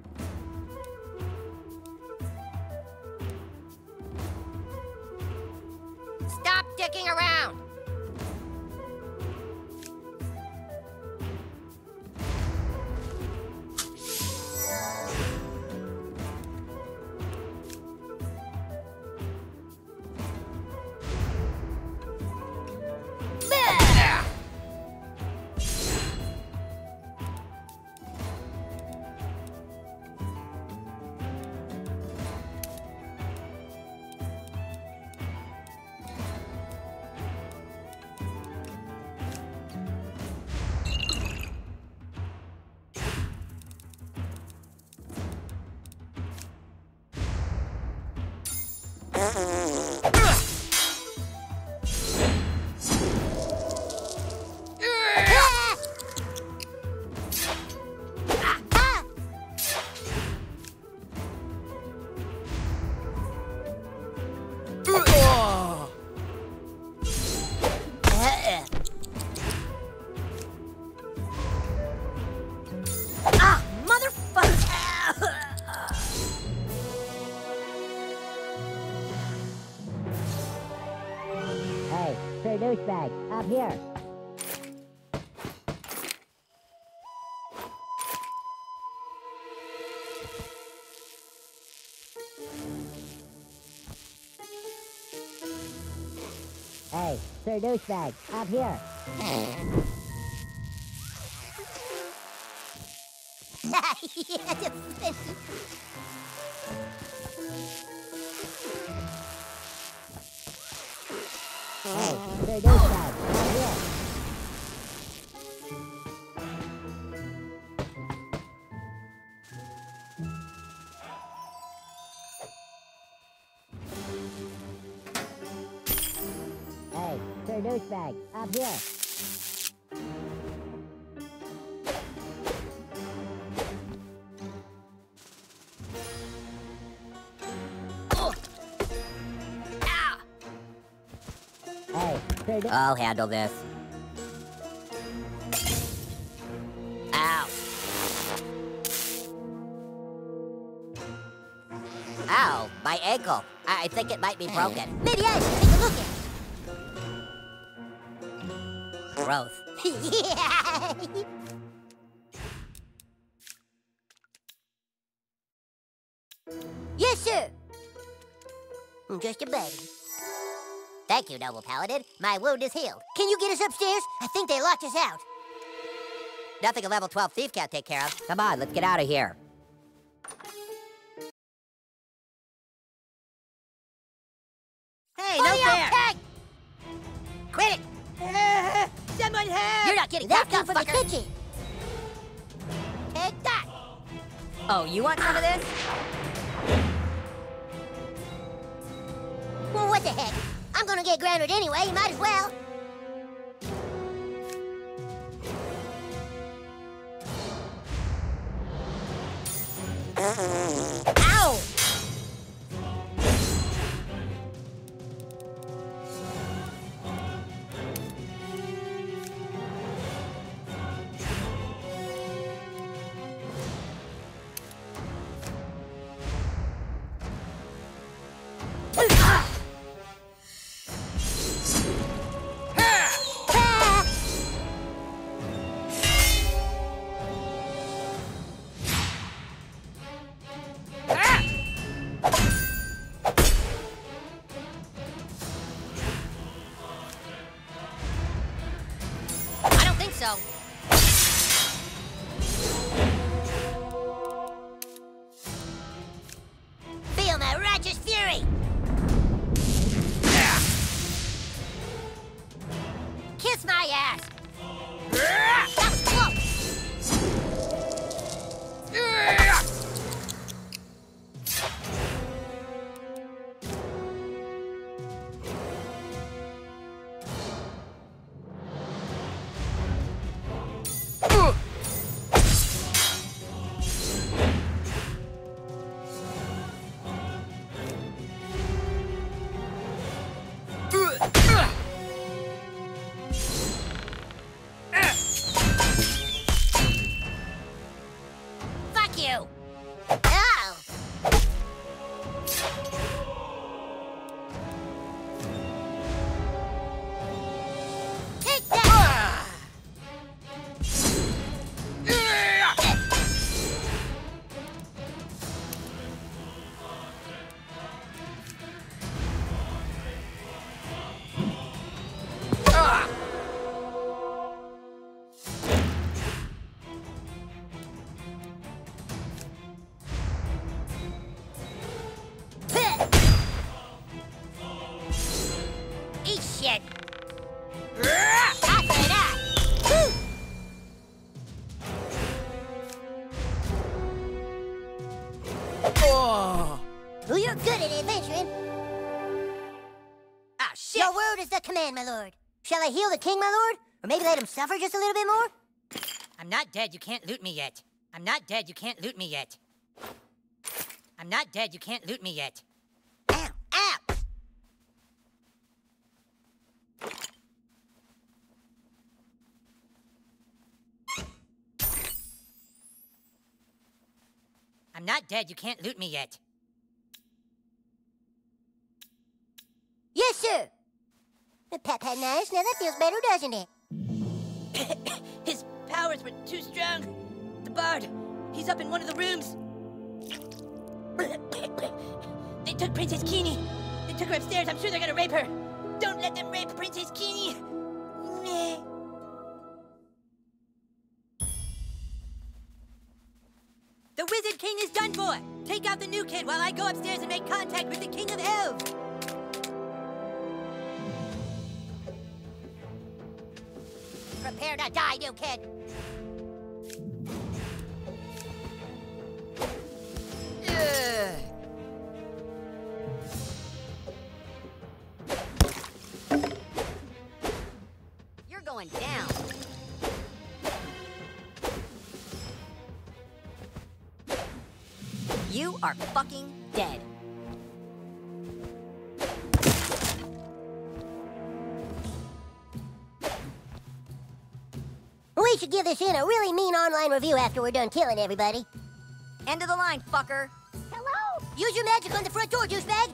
Douchebag, up here. Douchebag, up here. Hey, Sir I'll handle this. Ow. Ow, my ankle. I I think it might be broken. Maybe I Yeah. Yes, sir. Just a baby. Thank you, Noble Paladin. My wound is healed. Can you get us upstairs? I think they locked us out. Nothing a level 12 thief can't take care of. Come on, let's get out of here. Help! You're not from the kitchen. Take that. Oh, you want some of this? Well, what the heck? I'm gonna get grounded anyway. Might as well. Ow! so. Your word is the command, my lord. Shall I heal the king, my lord? Or maybe let him suffer just a little bit more? I'm not dead, you can't loot me yet. I'm not dead, you can't loot me yet. I'm not dead, you can't loot me yet. Ow! Ow! I'm not dead, you can't loot me yet. Yes, sir! Pat pat nice. Now that feels better, doesn't it? His powers were too strong. The bard, he's up in one of the rooms. they took Princess Kenny. They took her upstairs. I'm sure they're gonna rape her. Don't let them rape Princess Kenny. The Wizard King is done for. Take out the new kid while I go upstairs and make contact with the King of Elves. Prepare to die, new kid. You're going down. You are fucking dead. Give this in a really mean online review after we're done killing everybody. End of the line, fucker. Hello? Use your magic on the front door, douchebag.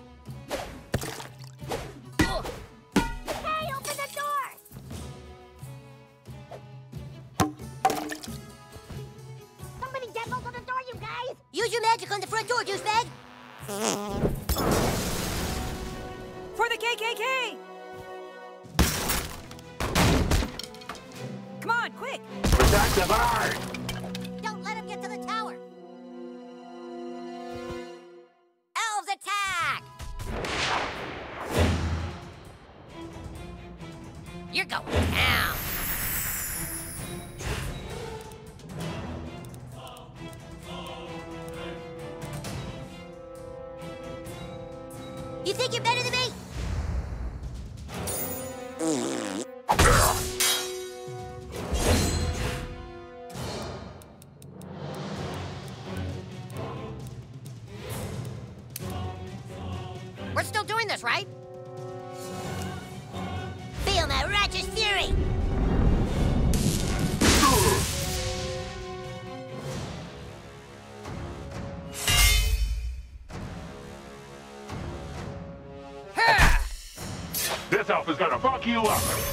This elf is gonna fuck you up.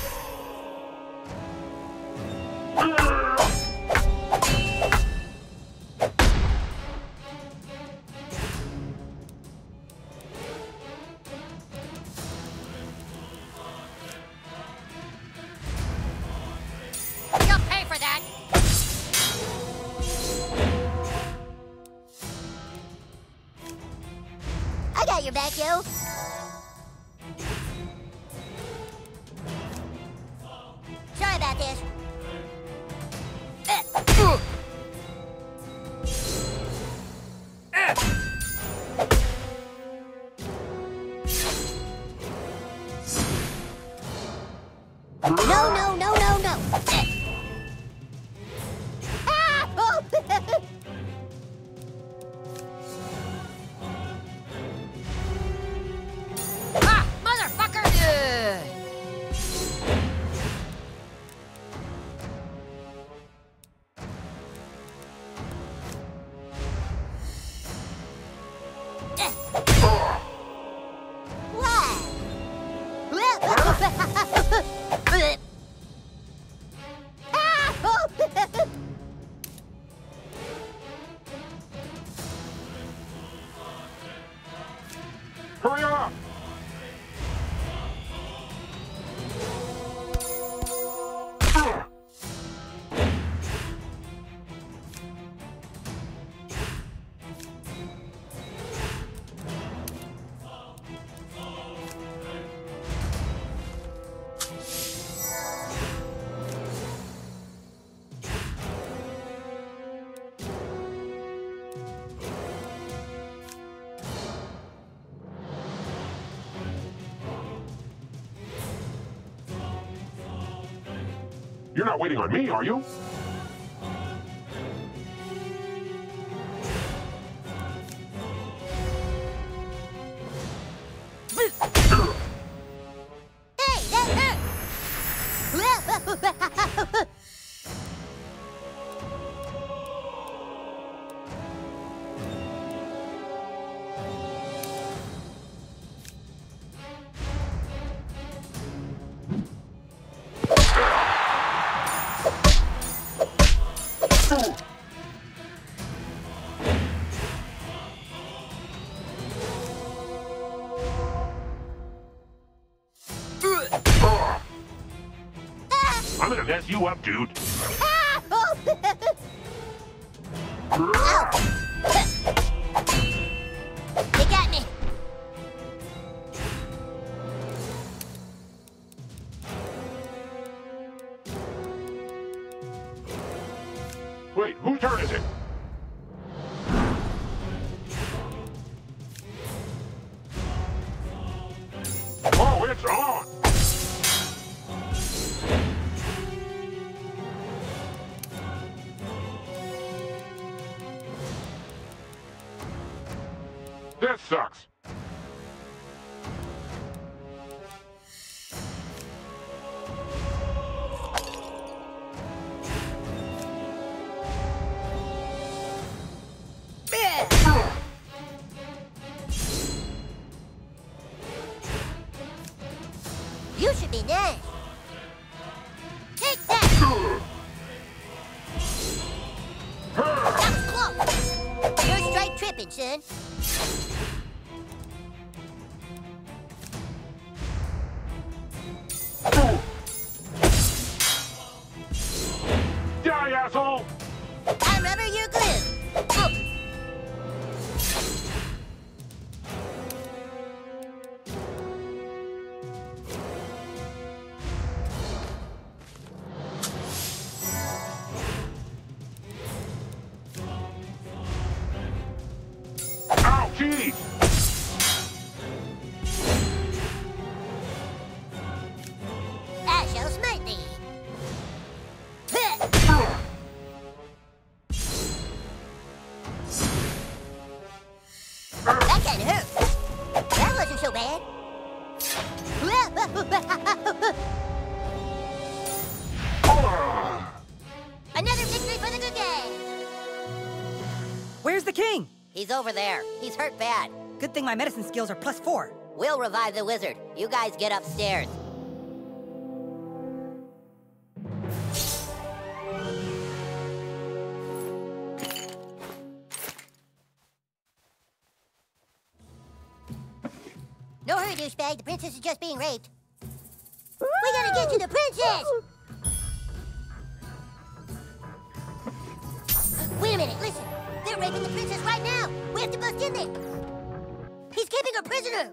You're not waiting on me, are you? You up, dude. King? He's over there. He's hurt bad. Good thing my medicine skills are plus four. We'll revive the wizard. You guys get upstairs. No hurry, douchebag. The princess is just being raped. We gotta get to the princess! Wait a minute, listen. They're raping the princess right now. We have to bust in there. He's keeping her prisoner!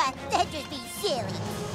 What? That'd just be silly.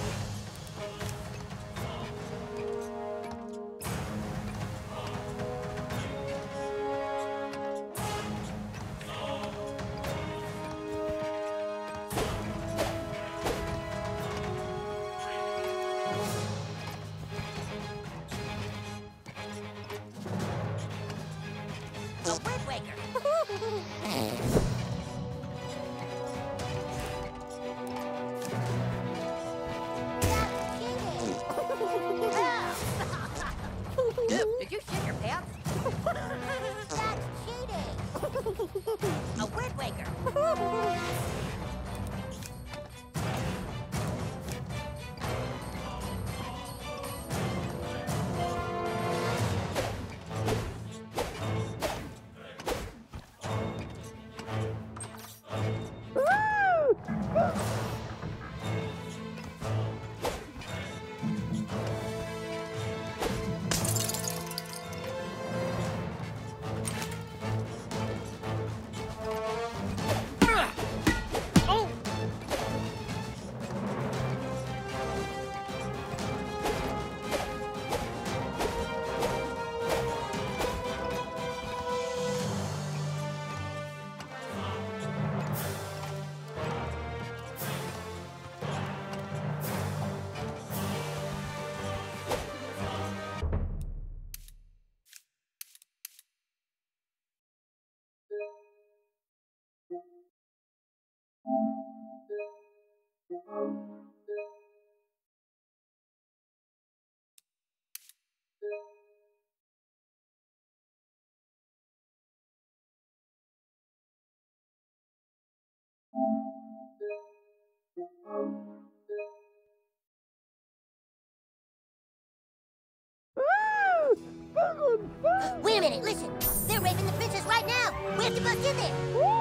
Wait a minute, listen. They're raping the princess right now. We have to bust in there.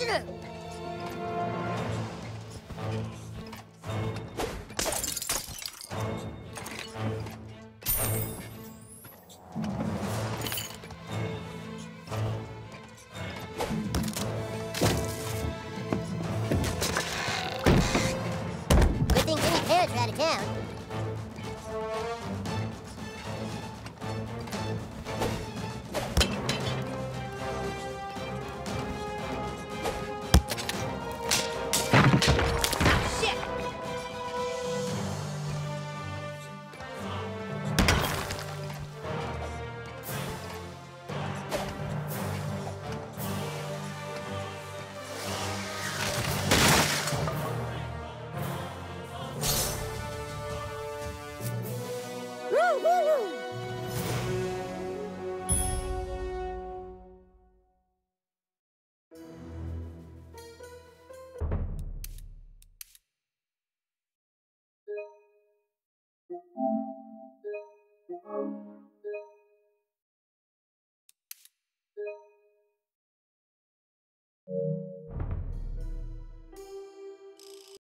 He's keeping her prisoner.